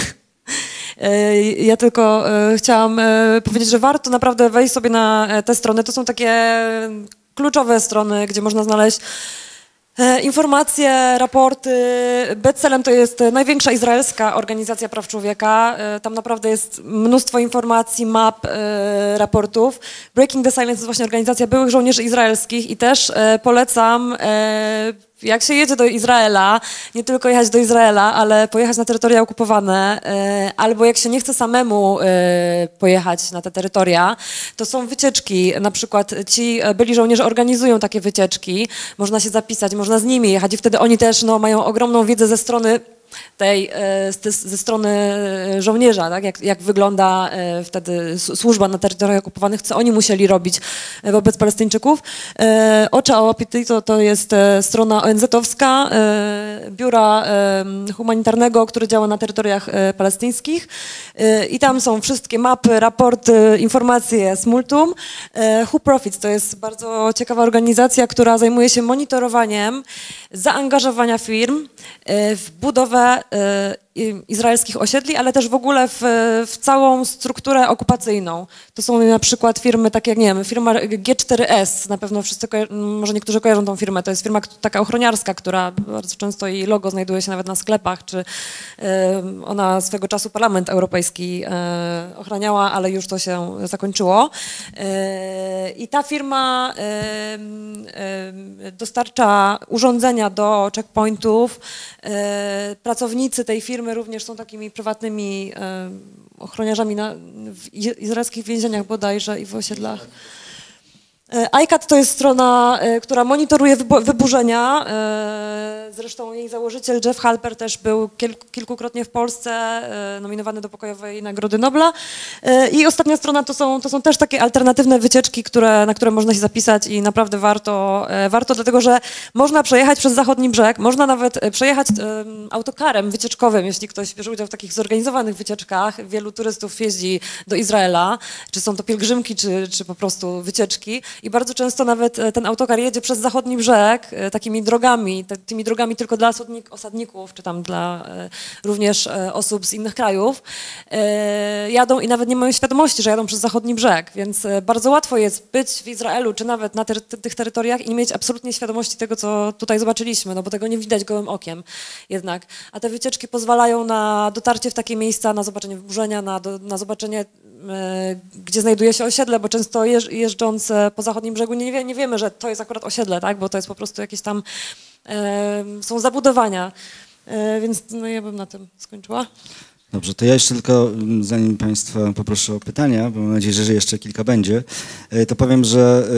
E, ja tylko e, chciałam e, powiedzieć, że warto naprawdę wejść sobie na te strony. To są takie kluczowe strony, gdzie można znaleźć informacje, raporty. Betselem to jest największa izraelska organizacja praw człowieka. Tam naprawdę jest mnóstwo informacji, map, raportów. Breaking the Silence to właśnie organizacja byłych żołnierzy izraelskich i też polecam jak się jedzie do Izraela, nie tylko jechać do Izraela, ale pojechać na terytoria okupowane, e, albo jak się nie chce samemu e, pojechać na te terytoria, to są wycieczki. Na przykład ci byli żołnierze organizują takie wycieczki, można się zapisać, można z nimi jechać i wtedy oni też no, mają ogromną wiedzę ze strony tej, e, ze strony e, żołnierza, tak? jak, jak wygląda e, wtedy służba na terytoriach okupowanych, co oni musieli robić wobec Palestyńczyków. Ocza o to, to jest strona ONZ-owska, biura humanitarnego, które działa na terytoriach palestyńskich i tam są wszystkie mapy, raporty, informacje z multum. Who Profits to jest bardzo ciekawa organizacja, która zajmuje się monitorowaniem zaangażowania firm w budowę está uh, izraelskich osiedli, ale też w ogóle w, w całą strukturę okupacyjną. To są na przykład firmy takie jak, nie wiem, firma G4S, na pewno wszyscy, może niektórzy kojarzą tą firmę, to jest firma taka ochroniarska, która bardzo często jej logo znajduje się nawet na sklepach, czy ona swego czasu Parlament Europejski e, ochraniała, ale już to się zakończyło. E, I ta firma dostarcza urządzenia do checkpointów. E, pracownicy tej firmy również są takimi prywatnymi ochroniarzami na, w izraelskich więzieniach bodajże i w osiedlach. E, ICAT to jest strona, e, która monitoruje wyburzenia. E, zresztą jej założyciel Jeff Halper też był kilkukrotnie w Polsce nominowany do Pokojowej Nagrody Nobla. I ostatnia strona to są, to są też takie alternatywne wycieczki, które, na które można się zapisać i naprawdę warto, warto, dlatego że można przejechać przez zachodni brzeg, można nawet przejechać autokarem wycieczkowym, jeśli ktoś bierze udział w takich zorganizowanych wycieczkach. Wielu turystów jeździ do Izraela, czy są to pielgrzymki, czy, czy po prostu wycieczki i bardzo często nawet e, ten autokar jedzie przez zachodni brzeg e, takimi drogami, tymi drogami tylko dla osadników, czy tam dla e, również osób z innych krajów. Jadą i nawet nie mają świadomości, że jadą przez zachodni brzeg, więc bardzo łatwo jest być w Izraelu, czy nawet na ter tych terytoriach i nie mieć absolutnie świadomości tego, co tutaj zobaczyliśmy, no bo tego nie widać gołym okiem jednak. A te wycieczki pozwalają na dotarcie w takie miejsca, na zobaczenie wyburzenia, na, na zobaczenie gdzie znajduje się osiedle, bo często jeżdżąc po zachodnim brzegu nie, wie, nie wiemy, że to jest akurat osiedle, tak? bo to jest po prostu jakieś tam, e, są zabudowania. E, więc no, ja bym na tym skończyła. Dobrze, to ja jeszcze tylko, mm, zanim Państwa poproszę o pytania, bo mam nadzieję, że jeszcze kilka będzie, to powiem, że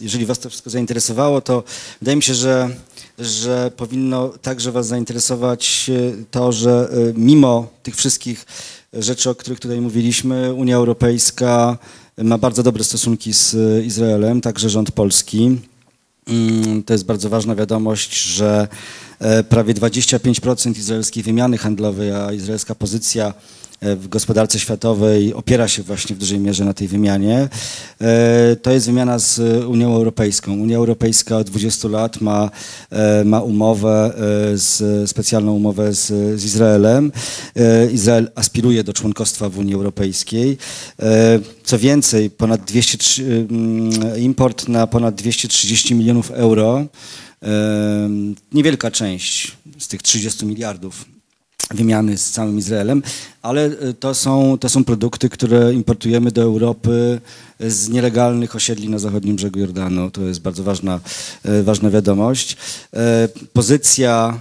jeżeli Was to wszystko zainteresowało, to wydaje mi się, że, że powinno także Was zainteresować to, że mimo tych wszystkich rzeczy, o których tutaj mówiliśmy. Unia Europejska ma bardzo dobre stosunki z Izraelem, także rząd polski. Mm, to jest bardzo ważna wiadomość, że e, prawie 25% izraelskiej wymiany handlowej, a izraelska pozycja w gospodarce światowej opiera się właśnie w dużej mierze na tej wymianie. E, to jest wymiana z Unią Europejską. Unia Europejska od 20 lat ma, e, ma umowę, z, specjalną umowę z, z Izraelem. Izrael aspiruje do członkostwa w Unii Europejskiej. Co więcej, ponad 200, mm, import na ponad 230 milionów euro, niewielka część z tych 30 miliardów wymiany z całym Izraelem, ale e, to są, to są produkty, które importujemy do Europy z nielegalnych osiedli na zachodnim brzegu Jordanu. To jest bardzo ważna, e, ważna wiadomość. E, pozycja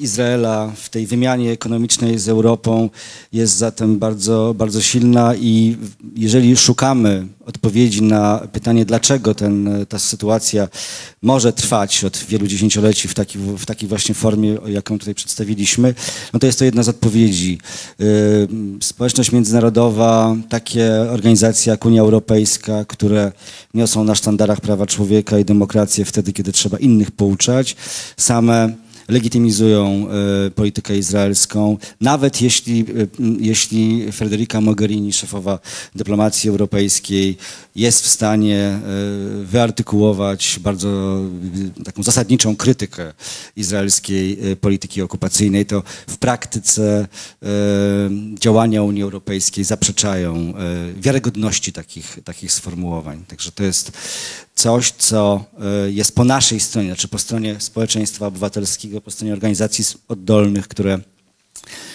Izraela w tej wymianie ekonomicznej z Europą jest zatem bardzo, bardzo silna i jeżeli szukamy odpowiedzi na pytanie, dlaczego ten, ta sytuacja może trwać od wielu dziesięcioleci w takiej, w takiej właśnie formie, jaką tutaj przedstawiliśmy, no to jest to jedna z odpowiedzi. Y, społeczność międzynarodowa, takie organizacje jak Unia Europejska, które niosą na sztandarach prawa człowieka i demokrację wtedy, kiedy trzeba innych pouczać, same legitymizują e, politykę izraelską, nawet jeśli, e, jeśli Federica Mogherini, szefowa dyplomacji europejskiej, jest w stanie e, wyartykułować bardzo taką zasadniczą krytykę izraelskiej polityki okupacyjnej, to w praktyce działania Unii Europejskiej zaprzeczają wiarygodności takich, takich sformułowań. Także to jest coś, co e, jest po naszej stronie, znaczy po stronie społeczeństwa obywatelskiego, po stronie organizacji oddolnych, które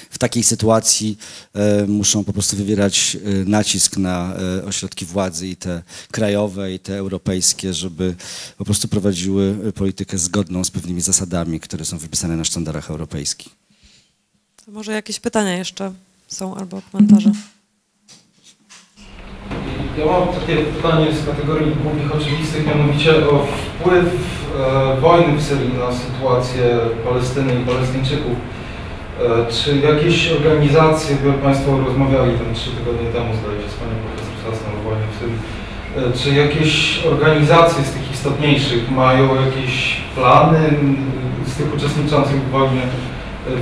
w takiej sytuacji e, muszą po prostu wywierać e, nacisk na ośrodki władzy i te krajowe, i te europejskie, żeby po prostu prowadziły politykę zgodną z pewnymi zasadami, które są wypisane na sztandarach europejskich. To może jakieś pytania jeszcze są albo komentarze? Ja mam takie pytanie z kategorii głupich oczywistych, mianowicie o wpływ e, wojny w Syrii na sytuację Palestyny i Palestyńczyków. E, czy jakieś organizacje, by Państwo rozmawiali tam trzy tygodnie temu, zdaje się, z Panią Profesor Sasną o wojnie w Syrii, e, czy jakieś organizacje z tych istotniejszych mają jakieś plany z tych uczestniczących w wojnie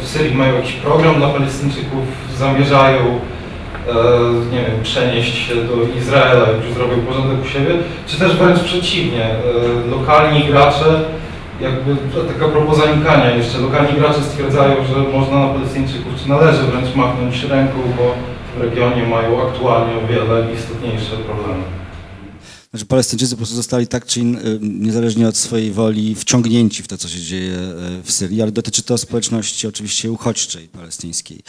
w Syrii, mają jakiś program dla Palestyńczyków, zamierzają nie wiem, przenieść się do Izraela, już zrobił porządek u siebie, czy też wręcz przeciwnie, e, lokalni gracze jakby taka propos zanikania jeszcze. Lokalni gracze stwierdzają, że można na Palestyńczyków, czy należy wręcz machnąć ręką, bo w regionie mają aktualnie o wiele istotniejsze problemy. Znaczy Palestyńczycy po prostu zostali tak czy in, y, niezależnie od swojej woli wciągnięci w to, co się dzieje y, w Syrii, ale dotyczy to społeczności oczywiście uchodźczej palestyńskiej.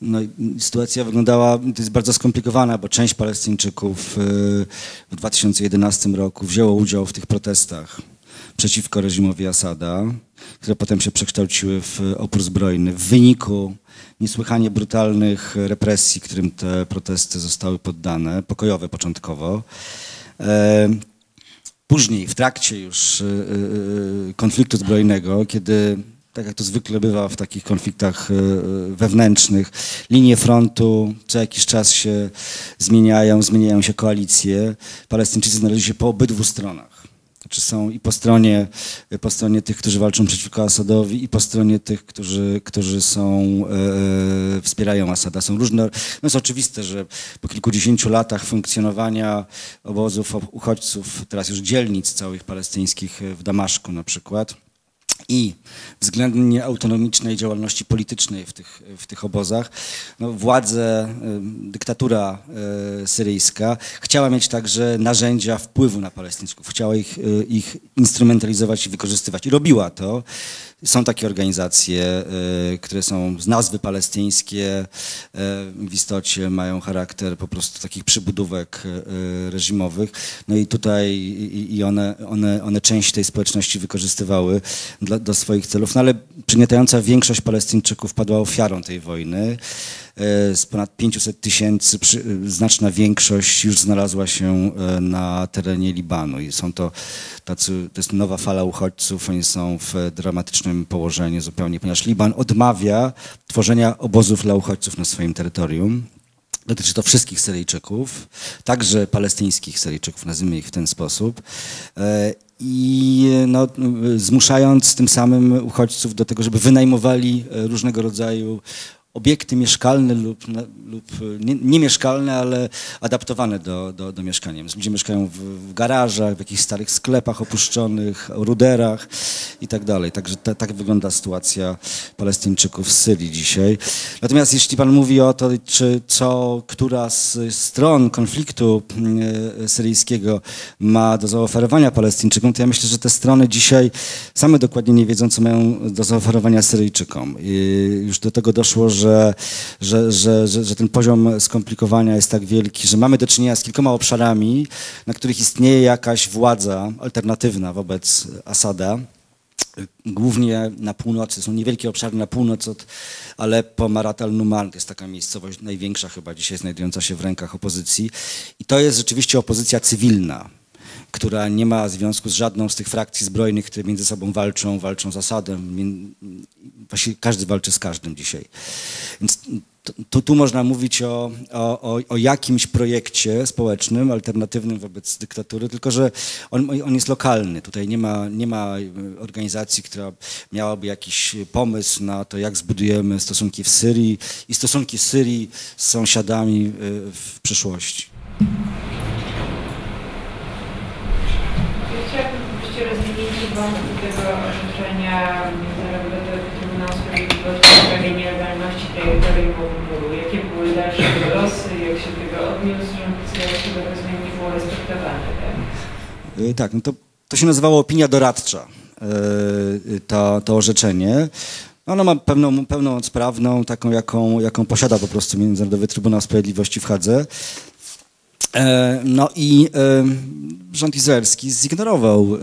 No sytuacja wyglądała, to jest bardzo skomplikowana, bo część Palestyńczyków y, w 2011 roku wzięło udział w tych protestach przeciwko reżimowi Asada, które potem się przekształciły w opór zbrojny. W wyniku niesłychanie brutalnych represji, którym te protesty zostały poddane, pokojowe początkowo. E, później, w trakcie już e, e, konfliktu zbrojnego, kiedy, tak jak to zwykle bywa w takich konfliktach wewnętrznych, linie frontu co jakiś czas się zmieniają, zmieniają się koalicje. Palestyńczycy znaleźli się po obydwu stronach. Znaczy są i po stronie, po stronie tych, którzy walczą przeciwko Asadowi i po stronie tych, którzy, którzy są, e, wspierają Asada. Są różne, no jest oczywiste, że po kilkudziesięciu latach funkcjonowania obozów uchodźców, teraz już dzielnic całych palestyńskich w Damaszku na przykład, i względnie autonomicznej działalności politycznej w tych, w tych obozach. No, władze, dyktatura e, syryjska chciała mieć także narzędzia wpływu na Palestyńczyków, chciała ich, e, ich instrumentalizować i wykorzystywać i robiła to. Są takie organizacje, e, które są z nazwy palestyńskie, e, w istocie mają charakter po prostu takich przybudówek e, reżimowych. No i tutaj i one, one, one część tej społeczności wykorzystywały dla, do swoich celów, no ale przygniatająca większość Palestyńczyków padła ofiarą tej wojny. E, z ponad 500 tysięcy, znaczna większość już znalazła się e, na terenie Libanu i są to tacy, to jest nowa fala uchodźców, oni są w dramatycznym położeniu zupełnie, ponieważ Liban odmawia tworzenia obozów dla uchodźców na swoim terytorium. Dotyczy to wszystkich Syryjczyków, także palestyńskich Syryjczyków, nazwijmy ich w ten sposób. E, I no, zmuszając tym samym uchodźców do tego, żeby wynajmowali różnego rodzaju obiekty mieszkalne lub, lub nie, niemieszkalne, ale adaptowane do, do, do mieszkania. Ludzie mieszkają w, w, garażach, w jakichś starych sklepach opuszczonych, ruderach i tak dalej. Także ta, tak wygląda sytuacja Palestyńczyków w Syrii dzisiaj. Natomiast jeśli pan mówi o to, czy co, która z stron konfliktu e, syryjskiego ma do zaoferowania Palestyńczykom, to ja myślę, że te strony dzisiaj same dokładnie nie wiedzą, co mają do zaoferowania Syryjczykom. I już do tego doszło, że że, że, że, że, ten poziom skomplikowania jest tak wielki, że mamy do czynienia z kilkoma obszarami, na których istnieje jakaś władza alternatywna wobec Asada. Głównie na północy, są niewielkie obszary na północ od Aleppo, Marat al-Numan, to jest taka miejscowość największa chyba dzisiaj znajdująca się w rękach opozycji. I to jest rzeczywiście opozycja cywilna, która nie ma związku z żadną z tych frakcji zbrojnych, które między sobą walczą, walczą z Asadem. Właściwie każdy walczy z każdym dzisiaj. Więc tu, tu można mówić o, o, o, jakimś projekcie społecznym, alternatywnym wobec dyktatury, tylko że on, on jest lokalny. Tutaj nie ma, nie ma organizacji, która miałaby jakiś pomysł na to, jak zbudujemy stosunki w Syrii i stosunki Syrii z sąsiadami y, w przyszłości. Wątku tego orzeczenia Trybunału Sprawiedliwości w sprawie nielegalności terytorium muru. Jakie były dalsze losy, jak się tego odniósł rząd, jak się to rozwiązanie było respektowane? Tak, y, tak no to, to się nazywało opinia doradcza, y, to, to orzeczenie. Ono ma pewną, pełną moc prawną, taką jaką, jaką posiada po prostu Międzynarodowy Trybunał Sprawiedliwości w Hadze. E, no i e, rząd izraelski zignorował e,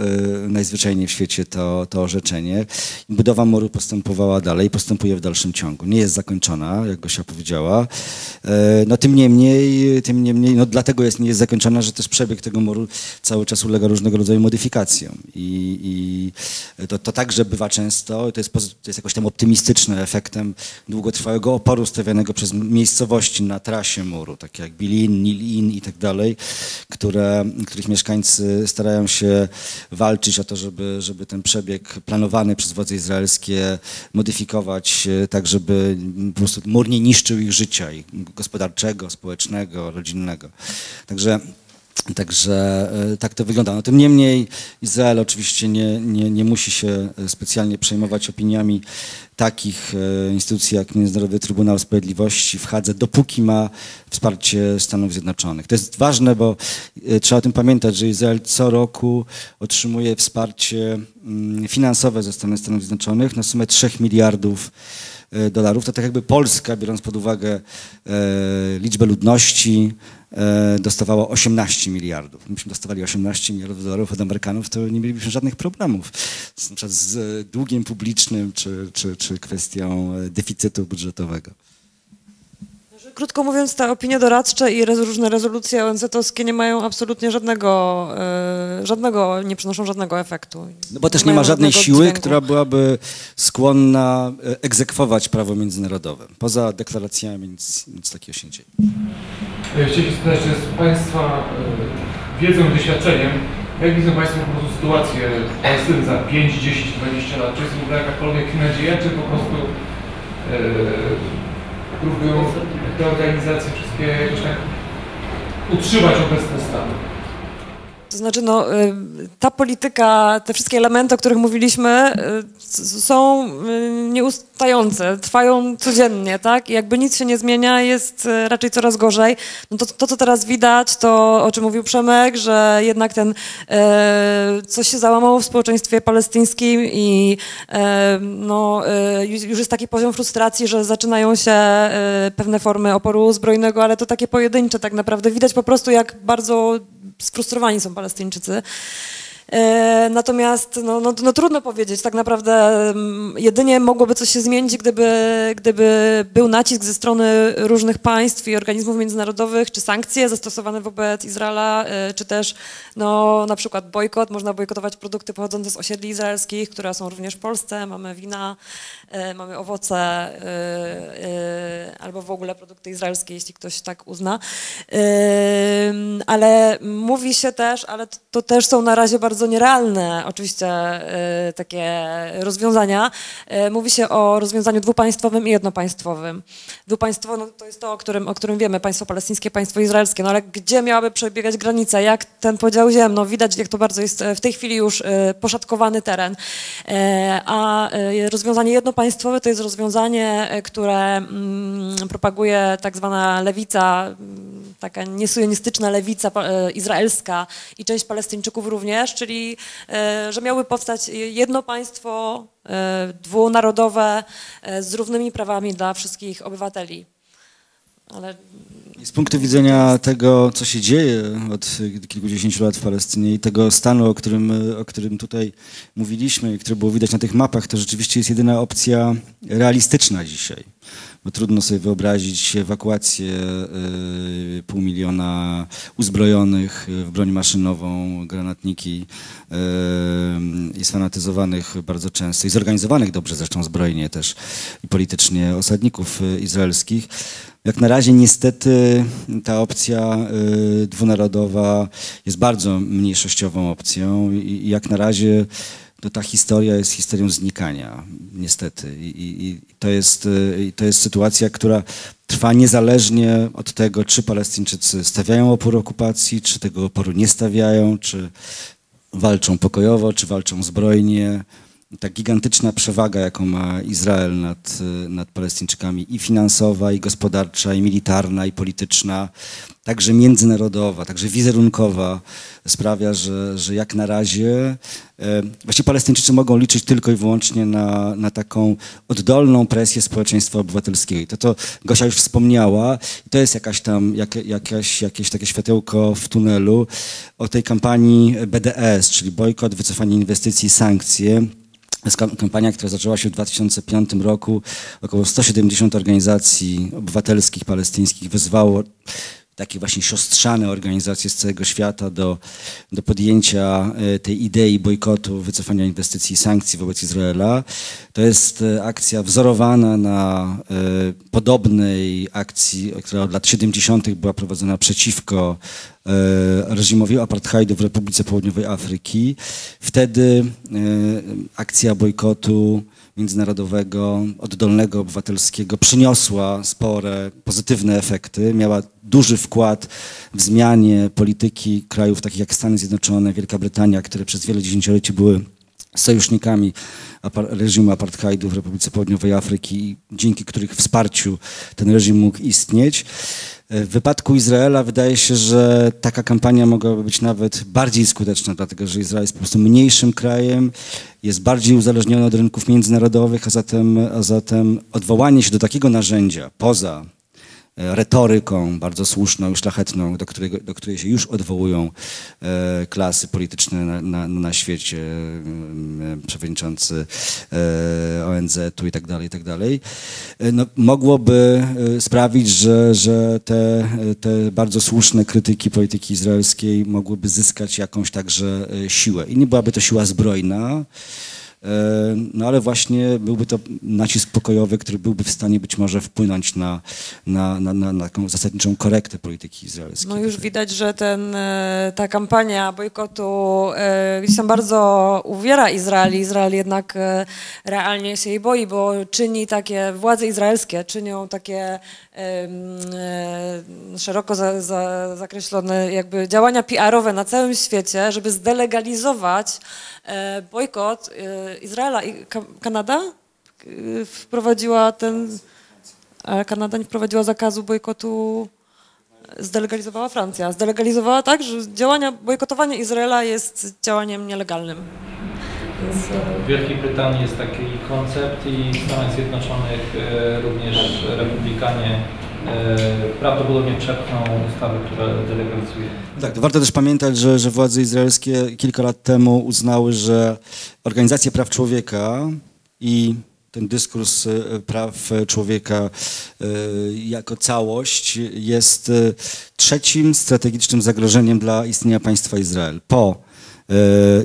najzwyczajniej w świecie to, to orzeczenie. Budowa muru postępowała dalej, postępuje w dalszym ciągu. Nie jest zakończona, jak Gosia powiedziała. No tym niemniej, tym niemniej no dlatego jest, nie jest zakończona, że też przebieg tego muru cały czas ulega różnego rodzaju modyfikacjom. I, i to, to także bywa często, to jest, to jest jakoś tam optymistycznym efektem długotrwałego oporu stawianego przez miejscowości na trasie muru, takie jak Bilin, Nilin i tak dalej, które, których mieszkańcy starają się walczyć o to, żeby, żeby ten przebieg planowany przez władze izraelskie modyfikować tak, żeby po prostu mur nie niszczył ich życia, ich gospodarczego, społecznego, rodzinnego. Także Także e, tak to wygląda. No, tym niemniej Izrael oczywiście nie, nie, nie musi się specjalnie przejmować opiniami takich e, instytucji jak Międzynarodowy Trybunał Sprawiedliwości w Hadze, dopóki ma wsparcie Stanów Zjednoczonych. To jest ważne, bo e, trzeba o tym pamiętać, że Izrael co roku otrzymuje wsparcie mm, finansowe ze strony Stanów Zjednoczonych na sumę 3 miliardów e, dolarów. To tak jakby Polska, biorąc pod uwagę liczbę ludności, E, dostawała 18 miliardów. Myśmy dostawali 18 miliardów dolarów od Amerykanów, to nie mielibyśmy żadnych problemów z, na przykład z długiem publicznym czy, czy, czy kwestią deficytu budżetowego. Krótko mówiąc, te opinie doradcze i różne rezolucje ONZ-owskie nie mają absolutnie żadnego, e, żadnego, nie przynoszą żadnego efektu. No bo też nie, nie ma żadnej siły, dźwięku. która byłaby skłonna e, egzekwować prawo międzynarodowe. Poza deklaracjami nic, nic takiego się nie dzieje. Chcieliśmy spytać, czy z Państwa e, wiedzą i doświadczeniem, jak widzą Państwo po prostu sytuację Palestyny za 5, 10, 20 lat? Czy jest w ogóle jakakolwiek nadzieja, czy po prostu próbują te organizacje wszystkie jakoś tak utrzymać obecny stan. To znaczy, no, y, ta polityka, te wszystkie elementy, o których mówiliśmy, y, są y, nieustające, trwają codziennie, tak? I jakby nic się nie zmienia, jest raczej coraz gorzej. No to, to co teraz widać, to o czym mówił Przemek, że jednak ten e, coś się załamało w społeczeństwie palestyńskim i e, no, e, już jest taki poziom frustracji, że zaczynają się e, pewne formy oporu zbrojnego, ale to takie pojedyncze tak naprawdę. Widać po prostu, jak bardzo sfrustrowani są Palestyńczycy. E, natomiast no, no, no, trudno powiedzieć, tak naprawdę mm, jedynie mogłoby coś się zmienić, gdyby, gdyby był nacisk ze strony różnych państw i organizmów międzynarodowych, czy sankcje zastosowane wobec Izraela, e, czy też no, na przykład bojkot. Można bojkotować produkty pochodzące z osiedli izraelskich, które są również w Polsce. Mamy wina, mamy owoce albo w ogóle produkty izraelskie, jeśli ktoś tak uzna. Ale mówi się też, ale to też są na razie bardzo nierealne oczywiście e, takie rozwiązania. E, mówi się o rozwiązaniu dwupaństwowym i jednopaństwowym. Dwupaństwowe no, to jest to, o którym, o którym wiemy, państwo palestyńskie, państwo izraelskie, no ale gdzie miałaby przebiegać granica, jak ten podział ziem, no widać jak to bardzo jest e, w tej chwili już poszatkowany teren. A rozwiązanie jednopaństwowe to jest rozwiązanie, które mm, propaguje tak zwana lewica, mm, taka niesujonistyczna lewica izraelska i część Palestyńczyków również, czyli e, że miały powstać jedno państwo e, dwunarodowe e, z równymi prawami dla wszystkich obywateli. Ale... Z punktu widzenia tego, co się dzieje od kilkudziesięciu lat w Palestynie i tego stanu, o którym, o którym tutaj mówiliśmy i który było widać na tych mapach, to rzeczywiście jest jedyna opcja realistyczna dzisiaj bo trudno sobie wyobrazić ewakuację y, pół miliona uzbrojonych w broń maszynową, granatniki i sfanatyzowanych bardzo często i zorganizowanych dobrze zresztą zbrojnie też i politycznie osadników izraelskich. Jak na razie niestety ta opcja dwunarodowa jest bardzo mniejszościową opcją i jak na razie to ta historia jest historią znikania, niestety. I, i, i to, jest, y, to jest sytuacja, która trwa niezależnie od tego, czy Palestyńczycy stawiają opór okupacji, czy tego oporu nie stawiają, czy walczą pokojowo, czy walczą zbrojnie. Ta gigantyczna przewaga, jaką ma Izrael nad, nad Palestyńczykami, i finansowa, i gospodarcza, i militarna, i polityczna, także międzynarodowa, także wizerunkowa, sprawia, że, że jak na razie e, właściwie Palestyńczycy mogą liczyć tylko i wyłącznie na, na taką oddolną presję społeczeństwa obywatelskiego. I to, to Gosia już wspomniała, to jest jakaś tam, jak, jakaś, jakieś takie światełko w tunelu o tej kampanii BDS, czyli bojkot, wycofanie inwestycji, sankcje. Jest kampania, która zaczęła się w 2005 roku. Około 170 organizacji obywatelskich palestyńskich wezwało takie właśnie siostrzane organizacje z całego świata do, do podjęcia e, tej idei bojkotu, wycofania inwestycji i sankcji wobec Izraela. To jest e, akcja wzorowana na e, podobnej akcji, która od lat 70. była prowadzona przeciwko reżimowi apartheidu w Republice Południowej Afryki. Wtedy akcja bojkotu międzynarodowego, oddolnego, obywatelskiego przyniosła spore pozytywne efekty, miała duży wkład w zmianie polityki krajów takich jak Stany Zjednoczone, Wielka Brytania, które przez wiele dziesięcioleci były sojusznikami reżimu apartheidu w Republice Południowej Afryki, dzięki których wsparciu ten reżim mógł istnieć. W wypadku Izraela wydaje się, że taka kampania mogłaby być nawet bardziej skuteczna, dlatego że Izrael jest po prostu mniejszym krajem, jest bardziej uzależniony od rynków międzynarodowych, a zatem, a zatem odwołanie się do takiego narzędzia poza retoryką bardzo słuszną i szlachetną, do, którego, do której się już odwołują e, klasy polityczne na, na, na świecie, e, przewodniczący ONZ-u i tak dalej, i tak dalej, no, mogłoby sprawić, że, że te, te bardzo słuszne krytyki polityki izraelskiej mogłyby zyskać jakąś także siłę. I nie byłaby to siła zbrojna, E, no ale właśnie byłby to nacisk pokojowy, który byłby w stanie być może wpłynąć na, na, na, na, na taką zasadniczą korektę polityki izraelskiej. No już widać, że ten, e, ta kampania bojkotu e, gdzieś tam bardzo uwiera Izrael. Izrael jednak realnie się jej boi, bo czyni takie, władze izraelskie czynią takie szeroko za, za, zakreślone jakby działania PR-owe na całym świecie, żeby zdelegalizować E, bojkot e, Izraela i Kanada e, wprowadziła ten. Kanada nie wprowadziła zakazu bojkotu, zdelegalizowała Francja. Zdelegalizowała tak, że działania, bojkotowanie Izraela jest działaniem nielegalnym. W Wielkiej Brytanii jest taki koncept i w Stanach Zjednoczonych również republikanie E, prawdopodobnie przepchną ustawę, która delegalizuje. Tak, warto też pamiętać, że, że władze izraelskie kilka lat temu uznały, że organizacje praw człowieka i ten dyskurs e, praw człowieka e, jako całość jest trzecim strategicznym zagrożeniem dla istnienia państwa Izrael. Po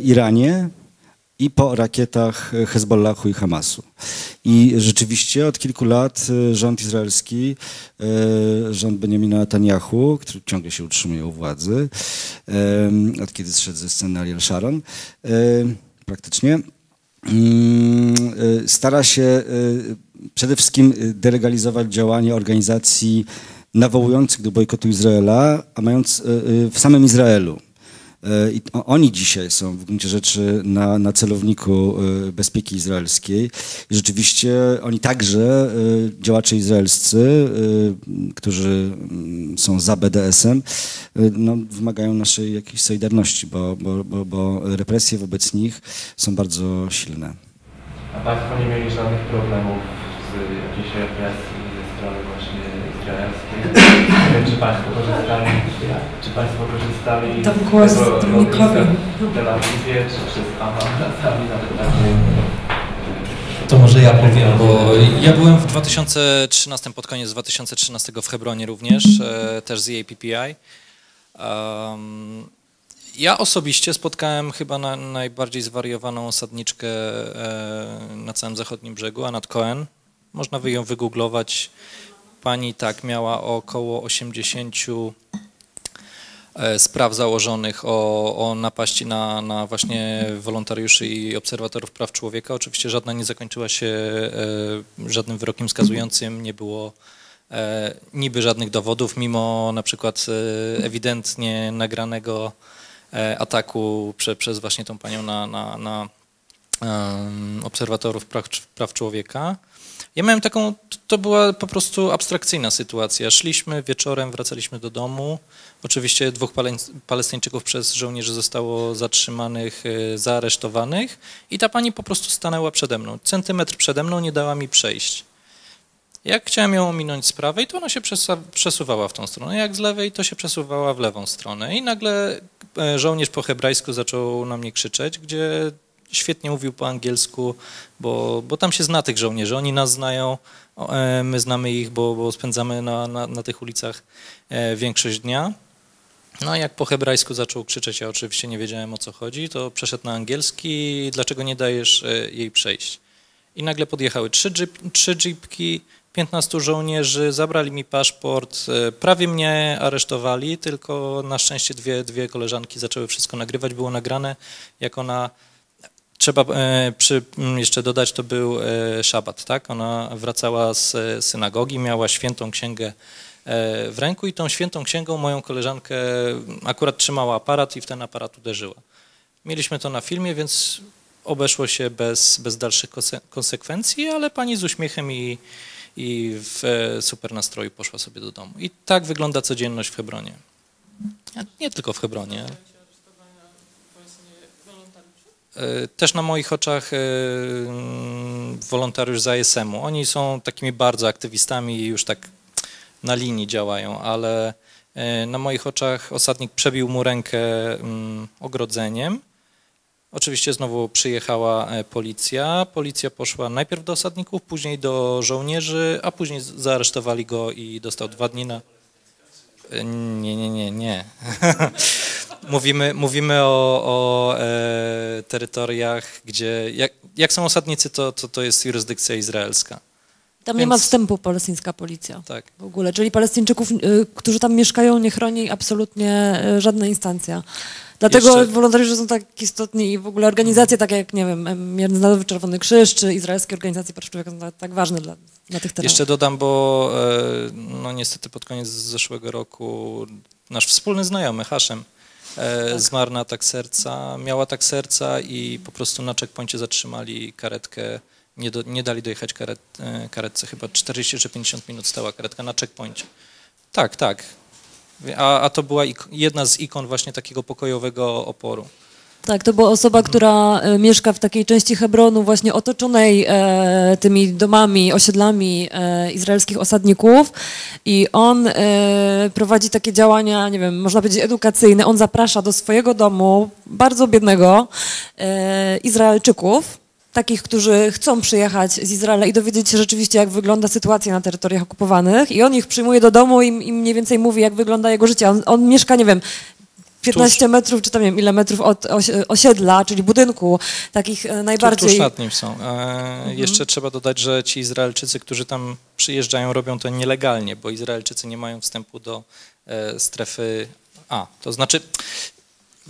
Iranie, i po rakietach Hezbollahu i Hamasu. I rzeczywiście od kilku lat e, rząd izraelski, e, rząd Benjamina Netanyahu, który ciągle się utrzymuje u władzy, e, od kiedy zszedł ze sceny Ariel Sharon, praktycznie, mm, stara się przede wszystkim delegalizować działanie organizacji nawołujących do bojkotu Izraela, a mając w samym Izraelu I oni dzisiaj są w gruncie rzeczy na, na celowniku e, bezpieki izraelskiej. I rzeczywiście oni także, e, działacze izraelscy, którzy mm, są za BDS-em, no, wymagają naszej jakiejś solidarności, bo, bo, bo, bo represje wobec nich są bardzo silne. A Państwo nie mieli żadnych problemów z jakiejś represji ze strony właśnie izraelskiej? Czy Państwo korzystali, czy Państwo korzystali to głos z tego w Tel Awiwie, czy przez nawet tak to może ja powiem, bo ja byłem w 2013, pod koniec 2013 w Hebronie również, e, też z APPI. Um, ja osobiście spotkałem chyba na, najbardziej zwariowaną osadniczkę e, na całym zachodnim brzegu, Anat Cohen. Można by ją wygooglować pani tak miała około 80 e, spraw założonych o, o napaści na, na, właśnie wolontariuszy i obserwatorów praw człowieka. Oczywiście żadna nie zakończyła się e, żadnym wyrokiem skazującym, nie było e, niby żadnych dowodów, mimo na przykład ewidentnie nagranego ataku prze, przez właśnie tą panią na, na, na obserwatorów praw, praw człowieka. Ja miałem taką, to była po prostu abstrakcyjna sytuacja. Szliśmy wieczorem, wracaliśmy do domu. Oczywiście dwóch Palestyńczyków przez żołnierzy zostało zatrzymanych, e, zaaresztowanych i ta pani po prostu stanęła przede mną. Centymetr przede mną nie dała mi przejść. Jak chciałem ją ominąć z prawej, to ona się przesuwała w tą stronę. Jak z lewej, to się przesuwała w lewą stronę. I nagle e, żołnierz po hebrajsku zaczął na mnie krzyczeć, gdzie świetnie mówił po angielsku, bo, bo tam się zna tych żołnierzy. Oni nas znają, e, my znamy ich, bo, bo spędzamy na, na, na tych ulicach e, większość dnia. No jak po hebrajsku zaczął krzyczeć, ja oczywiście nie wiedziałem o co chodzi, to przeszedł na angielski, dlaczego nie dajesz e, jej przejść? I nagle podjechały trzy, jeep, trzy jeepki, 15 żołnierzy, zabrali mi paszport, prawie mnie aresztowali, tylko na szczęście dwie, dwie koleżanki zaczęły wszystko nagrywać, było nagrane, jak ona Trzeba e, przy, jeszcze dodać, to był e, szabat, tak? Ona wracała z synagogi, miała świętą księgę w ręku i tą świętą księgą moją koleżankę akurat trzymała aparat i w ten aparat uderzyła. Mieliśmy to na filmie, więc obeszło się bez, bez dalszych konsekwencji, ale pani z uśmiechem i, i w super nastroju poszła sobie do domu. I tak wygląda codzienność w Hebronie. Nie tylko w Hebronie. E, też na moich oczach e, wolontariusz z ASM-u. Oni są takimi bardzo aktywistami i już tak na linii działają, ale e, na moich oczach osadnik przebił mu rękę ogrodzeniem. Oczywiście znowu przyjechała policja. Policja poszła najpierw do osadników, później do żołnierzy, a później zaaresztowali go i dostał dwa dni na... Nie, nie, nie, nie. [LAUGHS] mówimy, mówimy o, o e, terytoriach, gdzie jak, jak, są osadnicy, to, to, to jest jurysdykcja izraelska. Tam Więc... nie ma wstępu palestyńska policja. Tak. W ogóle, czyli Palestyńczyków, y, którzy tam mieszkają, nie chroni absolutnie y, żadna instancja. Dlatego Jeszcze... wolontariusze są tak istotni i w ogóle organizacje takie jak, nie wiem, Międzynarodowy Czerwony Krzyż czy izraelskie organizacje praw człowieka są tak, tak ważne dla, dla tych terenów. Jeszcze dodam, bo e, no niestety pod koniec zeszłego roku nasz wspólny znajomy, Haszem, e, tak. zmarł na tak serca, miała tak serca i po prostu na checkpoincie zatrzymali karetkę, nie, do, nie dali dojechać karet, e, karetce, chyba 40 czy 50 minut stała karetka na checkpoincie. Tak, tak. A, a to była jedna z ikon właśnie takiego pokojowego oporu. Tak, to była osoba, która e, mieszka w takiej części Hebronu właśnie otoczonej e, tymi domami, osiedlami e, izraelskich osadników i on e, prowadzi takie działania, nie wiem, można powiedzieć edukacyjne. On zaprasza do swojego domu bardzo biednego e, Izraelczyków, takich, którzy chcą przyjechać z Izraela i dowiedzieć się rzeczywiście, jak wygląda sytuacja na terytoriach okupowanych i on ich przyjmuje do domu i, i mniej więcej mówi, jak wygląda jego życie. On, on mieszka, nie wiem, 15 tuż, metrów, czy tam nie wiem, ile metrów od osiedla, czyli budynku, takich e, najbardziej... Tuż nad nim są. E, mhm. Jeszcze trzeba dodać, że ci Izraelczycy, którzy tam przyjeżdżają, robią to nielegalnie, bo Izraelczycy nie mają wstępu do e, strefy A. To znaczy,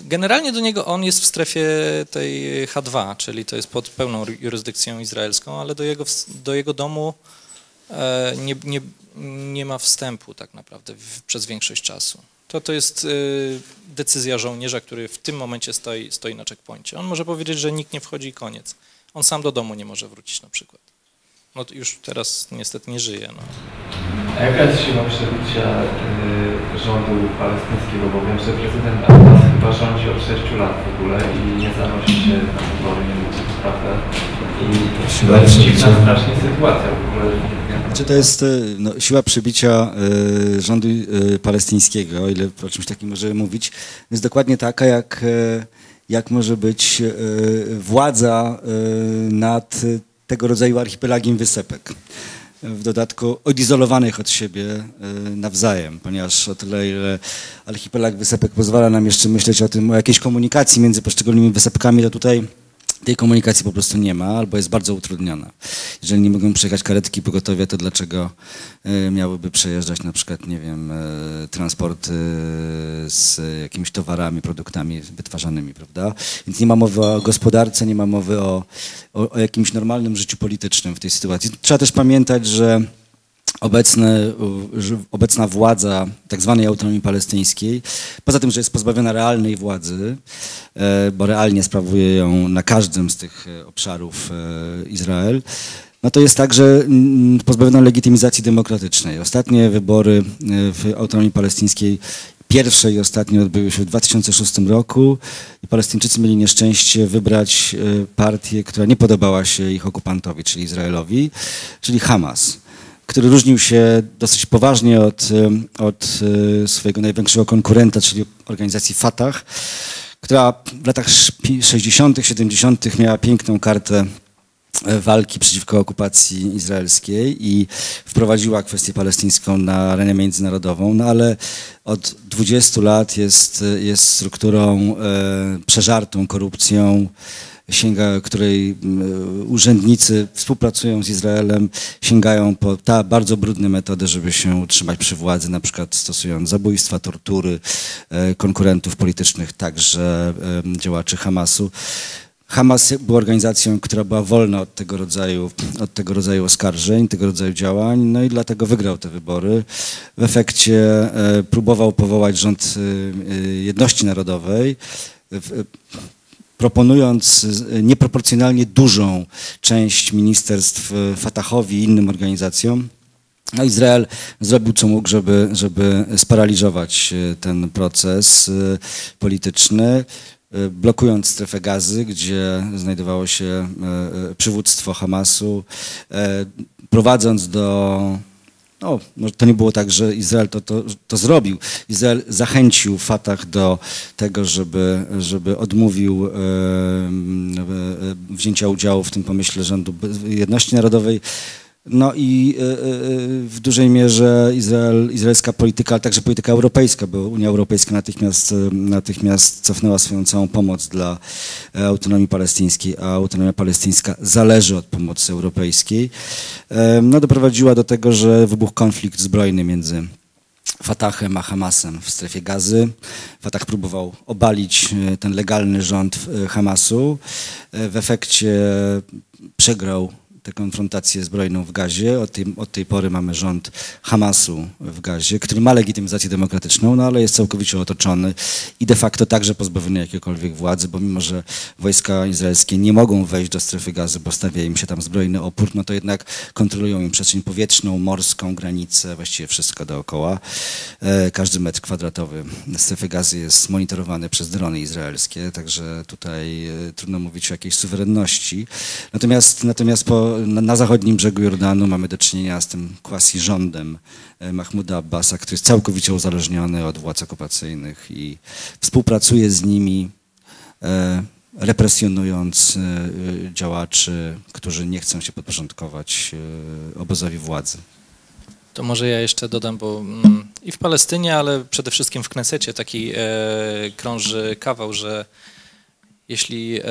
generalnie do niego on jest w strefie tej H2, czyli to jest pod pełną jurysdykcją izraelską, ale do jego, do jego domu e, nie, nie, nie ma wstępu tak naprawdę przez większość czasu to to jest y, decyzja żołnierza, który w tym momencie stoi, stoi na checkpoincie. On może powiedzieć, że nikt nie wchodzi i koniec. On sam do domu nie może wrócić na przykład. No to już teraz niestety nie żyje. No. A jaka jest siła przebicia y, rządu palestyńskiego? Bo wiem, że prezydent Abbas chyba rządzi od 6 lat w ogóle i nie zanosi się na wybory, nie mówi, prawda? I to jest dziwna strasznie sytuacja w ogóle czy to jest e, no, siła przybicia y, rządu y, palestyńskiego, o ile o czymś takim możemy mówić, jest dokładnie taka, jak, y, jak może być władza nad tego rodzaju archipelagiem wysepek. W dodatku odizolowanych od siebie nawzajem, ponieważ o tyle, ile archipelag wysepek pozwala nam jeszcze myśleć o tym, o jakiejś komunikacji między poszczególnymi wysepkami, to tutaj tej komunikacji po prostu nie ma albo jest bardzo utrudniona. Jeżeli nie mogą przejechać karetki pogotowia, to dlaczego e, miałyby przejeżdżać na przykład, nie wiem, e, transport z jakimiś towarami, produktami wytwarzanymi, prawda? Więc nie ma mowy o gospodarce, nie ma mowy o, o, o jakimś normalnym życiu politycznym w tej sytuacji. Trzeba też pamiętać, że obecny, obecna władza tak zwanej autonomii palestyńskiej, poza tym, że jest pozbawiona realnej władzy, e, bo realnie sprawuje ją na każdym z tych e, obszarów e, Izrael, no to jest także mm, pozbawiona legitymizacji demokratycznej. Ostatnie wybory w autonomii palestyńskiej Pierwsze i ostatnie odbyły się w 2006 roku i Palestyńczycy mieli nieszczęście wybrać partię, która nie podobała się ich okupantowi, czyli Izraelowi, czyli Hamas który różnił się dosyć poważnie od, od e, swojego największego konkurenta, czyli organizacji Fatah, która w latach 60., 70. miała piękną kartę e, walki przeciwko okupacji izraelskiej i wprowadziła kwestię palestyńską na arenę międzynarodową, no ale od 20 lat jest, jest strukturą e, przeżartą korupcją, sięga, której urzędnicy współpracują z Izraelem, sięgają po ta bardzo brudne metody, żeby się utrzymać przy władzy, na przykład stosując zabójstwa, tortury e, konkurentów politycznych, także działaczy Hamasu. Hamas był organizacją, która była wolna od tego rodzaju, od tego rodzaju oskarżeń, tego rodzaju działań, no i dlatego wygrał te wybory. W efekcie e, próbował powołać rząd e, jedności narodowej, proponując nieproporcjonalnie dużą część ministerstw Fatahowi i innym organizacjom. No Izrael zrobił co mógł, żeby, żeby sparaliżować ten proces polityczny. E, blokując strefę gazy, gdzie znajdowało się e, e, przywództwo Hamasu, prowadząc do no, to nie było tak, że Izrael to, to, to zrobił. Izrael zachęcił Fatah do tego, żeby, żeby odmówił e, e, wzięcia udziału w tym pomyśle rządu jedności narodowej. No i e, e, w dużej mierze Izrael, izraelska polityka, ale także polityka europejska, bo Unia Europejska natychmiast, e, natychmiast cofnęła swoją całą pomoc dla autonomii palestyńskiej, a autonomia palestyńska zależy od pomocy europejskiej, no doprowadziła do tego, że wybuchł konflikt zbrojny między Fatahem a Hamasem w strefie gazy. Fatah próbował obalić ten legalny rząd Hamasu. W efekcie przegrał tę konfrontację zbrojną w Gazie. Od tej, od tej pory mamy rząd Hamasu w Gazie, który ma legitymizację demokratyczną, no ale jest całkowicie otoczony i de facto także pozbawiony jakiejkolwiek władzy, bo mimo, że wojska izraelskie nie mogą wejść do strefy gazy, bo stawia im się tam zbrojny opór, no to jednak kontrolują im przestrzeń powietrzną, morską, granicę, właściwie wszystko dookoła. E, każdy metr kwadratowy strefy gazy jest monitorowany przez drony izraelskie, także tutaj e, trudno mówić o jakiejś suwerenności. Natomiast, natomiast po na, zachodnim brzegu Jordanu mamy do czynienia z tym quasi rządem e, Mahmuda Abbasa, który jest całkowicie uzależniony od władz okupacyjnych i współpracuje z nimi, e, represjonując e, działaczy, którzy nie chcą się podporządkować obozowi władzy. To może ja jeszcze dodam, bo mm, i w Palestynie, ale przede wszystkim w Knesecie taki krąży kawał, że jeśli e,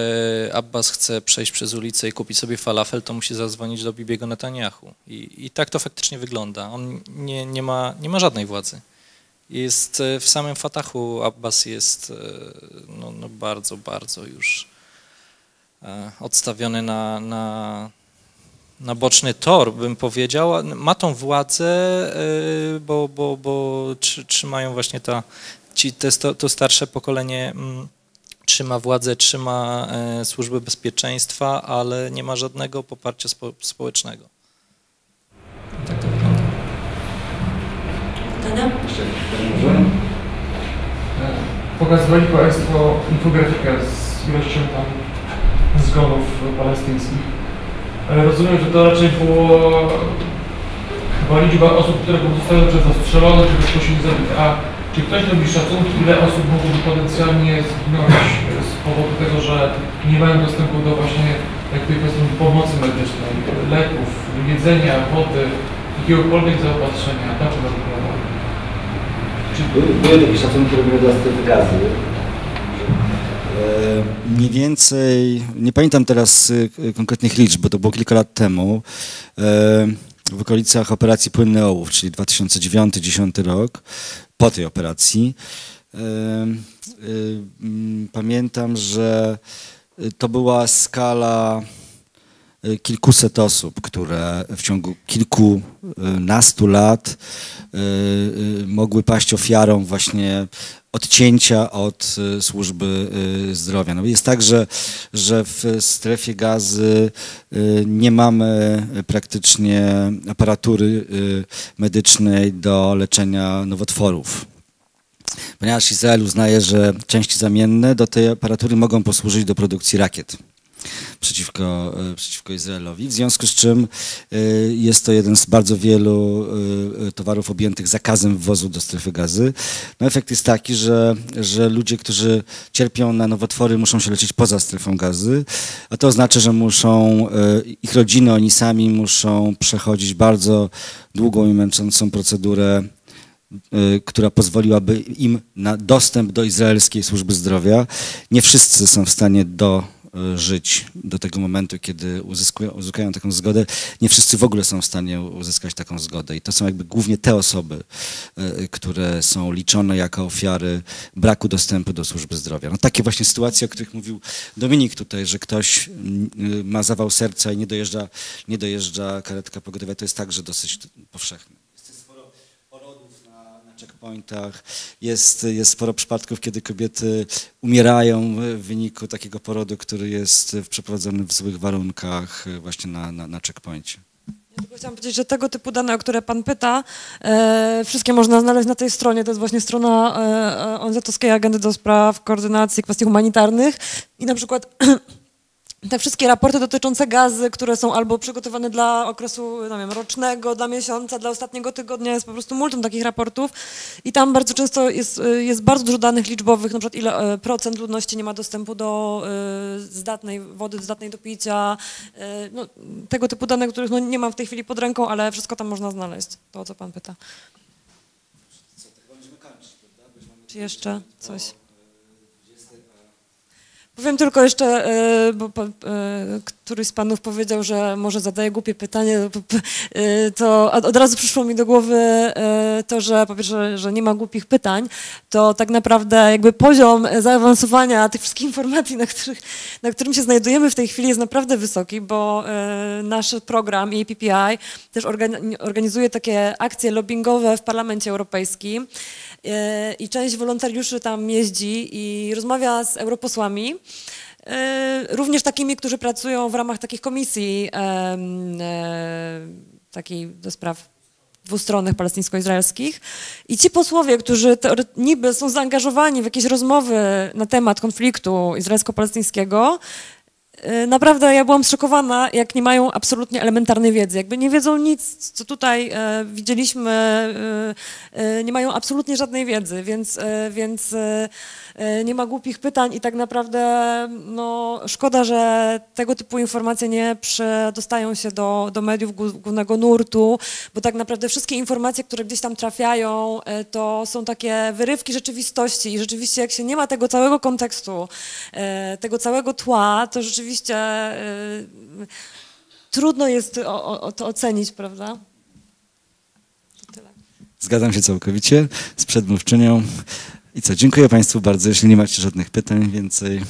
Abbas chce przejść przez ulicę i kupić sobie falafel, to musi zadzwonić do Bibiego Netanyahu. I, I, tak to faktycznie wygląda. On nie, nie, ma, nie ma żadnej władzy. Jest e, w samym Fatahu Abbas jest e, no, no bardzo, bardzo już odstawiony na, na, na boczny tor, bym powiedział. Ma tą władzę, bo, bo, bo trzymają właśnie ta, ci, te, to starsze pokolenie mm, trzyma władzę, trzyma e, służby bezpieczeństwa, ale nie ma żadnego poparcia spo, społecznego. Tak to wygląda. Pokazywali Państwo infografikę z ilością tam zgonów palestyńskich. Ale rozumiem, że to raczej było chyba liczba osób, które zostały przez zastrzelone, czy bezpośrednio zabite. A czy ktoś robi szacunki, ile osób mogłoby potencjalnie zginąć z powodu tego, że nie mają dostępu do właśnie jakby pomocy medycznej, leków, jedzenia, wody, jakiegokolwiek zaopatrzenia? Tak to wygląda? Czy były, były takie szacunki robione dla strefy gazy? E, mniej więcej, nie pamiętam teraz e, konkretnych liczb, bo to było kilka lat temu, e, w okolicach operacji Płynny Ołów, czyli 2009-2010 rok, po tej operacji. Pamiętam, że to była skala kilkuset osób, które w ciągu kilkunastu lat y, y, mogły paść ofiarą właśnie odcięcia od służby zdrowia. No jest tak, że, że w strefie gazy nie mamy praktycznie aparatury medycznej do leczenia nowotworów. Ponieważ Izrael uznaje, że części zamienne do tej aparatury mogą posłużyć do produkcji rakiet przeciwko, e, przeciwko Izraelowi, w związku z czym e, jest to jeden z bardzo wielu e, towarów objętych zakazem wwozu do strefy gazy. No efekt jest taki, że, że ludzie, którzy cierpią na nowotwory muszą się leczyć poza strefą gazy, a to oznacza, że muszą, ich rodziny, oni sami muszą przechodzić bardzo długą i męczącą procedurę która pozwoliłaby im na dostęp do izraelskiej służby zdrowia. Nie wszyscy są w stanie do żyć do tego momentu, kiedy uzyskują, taką zgodę. Nie wszyscy w ogóle są w stanie uzyskać taką zgodę i to są jakby głównie te osoby, e, które są liczone jako ofiary braku dostępu do służby zdrowia. No takie właśnie sytuacje, o których mówił Dominik tutaj, że ktoś y, ma zawał serca i nie dojeżdża, nie dojeżdża karetka pogotowia, to jest także dosyć powszechne. Jest sporo porodów na, na checkpointach, jest, jest sporo przypadków, kiedy kobiety umierają w wyniku takiego porodu, który jest przeprowadzony w złych warunkach właśnie na, na, na tylko chciałam powiedzieć, że tego typu dane, o które Pan pyta, e, wszystkie można znaleźć na tej stronie. To jest właśnie strona e, ONZ-owskiej Agendy do Spraw Koordynacji Kwestii Humanitarnych. I na przykład [CLEARS THROAT] te wszystkie raporty dotyczące gazy, które są albo przygotowane dla okresu no wiem, rocznego, dla miesiąca, dla ostatniego tygodnia, jest po prostu multum takich raportów i tam bardzo często jest, jest bardzo dużo danych liczbowych, na przykład ile e, procent ludności nie ma dostępu do y, zdatnej wody, zdatnej do picia, y, no, tego typu dane, których no, nie mam w tej chwili pod ręką, ale wszystko tam można znaleźć, to o co pan pyta. Czy jeszcze coś? Powiem tylko jeszcze, e, bo e, któryś z panów powiedział, że może zadaje głupie pytanie, e, to od razu przyszło mi do głowy to, że po pierwsze, że nie ma głupich pytań, to tak naprawdę jakby poziom zaawansowania tych wszystkich informacji, na, których, na którym się znajdujemy w tej chwili jest naprawdę wysoki, bo nasz program EPPI też organizuje takie akcje lobbyingowe w Parlamencie Europejskim i część wolontariuszy tam jeździ i rozmawia z europosłami, e, również takimi, którzy pracują w ramach takich komisji e, takiej do spraw dwustronnych palestyńsko-izraelskich. I ci posłowie, którzy niby są zaangażowani w jakieś rozmowy na temat konfliktu izraelsko-palestyńskiego, naprawdę ja byłam zszokowana, jak nie mają absolutnie elementarnej wiedzy. Jakby nie wiedzą nic, co tutaj e, widzieliśmy, e, nie mają absolutnie żadnej wiedzy, więc, więc nie ma głupich pytań i tak naprawdę no, szkoda, że tego typu informacje nie przedostają się do, do mediów głównego nurtu, bo tak naprawdę wszystkie informacje, które gdzieś tam trafiają, to są takie wyrywki rzeczywistości i rzeczywiście jak się nie ma tego całego kontekstu, tego całego tła, to rzeczywiście trudno jest o, o, to ocenić, prawda? Zgadzam się całkowicie z przedmówczynią. I co, dziękuję Państwu bardzo. Jeśli nie macie żadnych pytań więcej.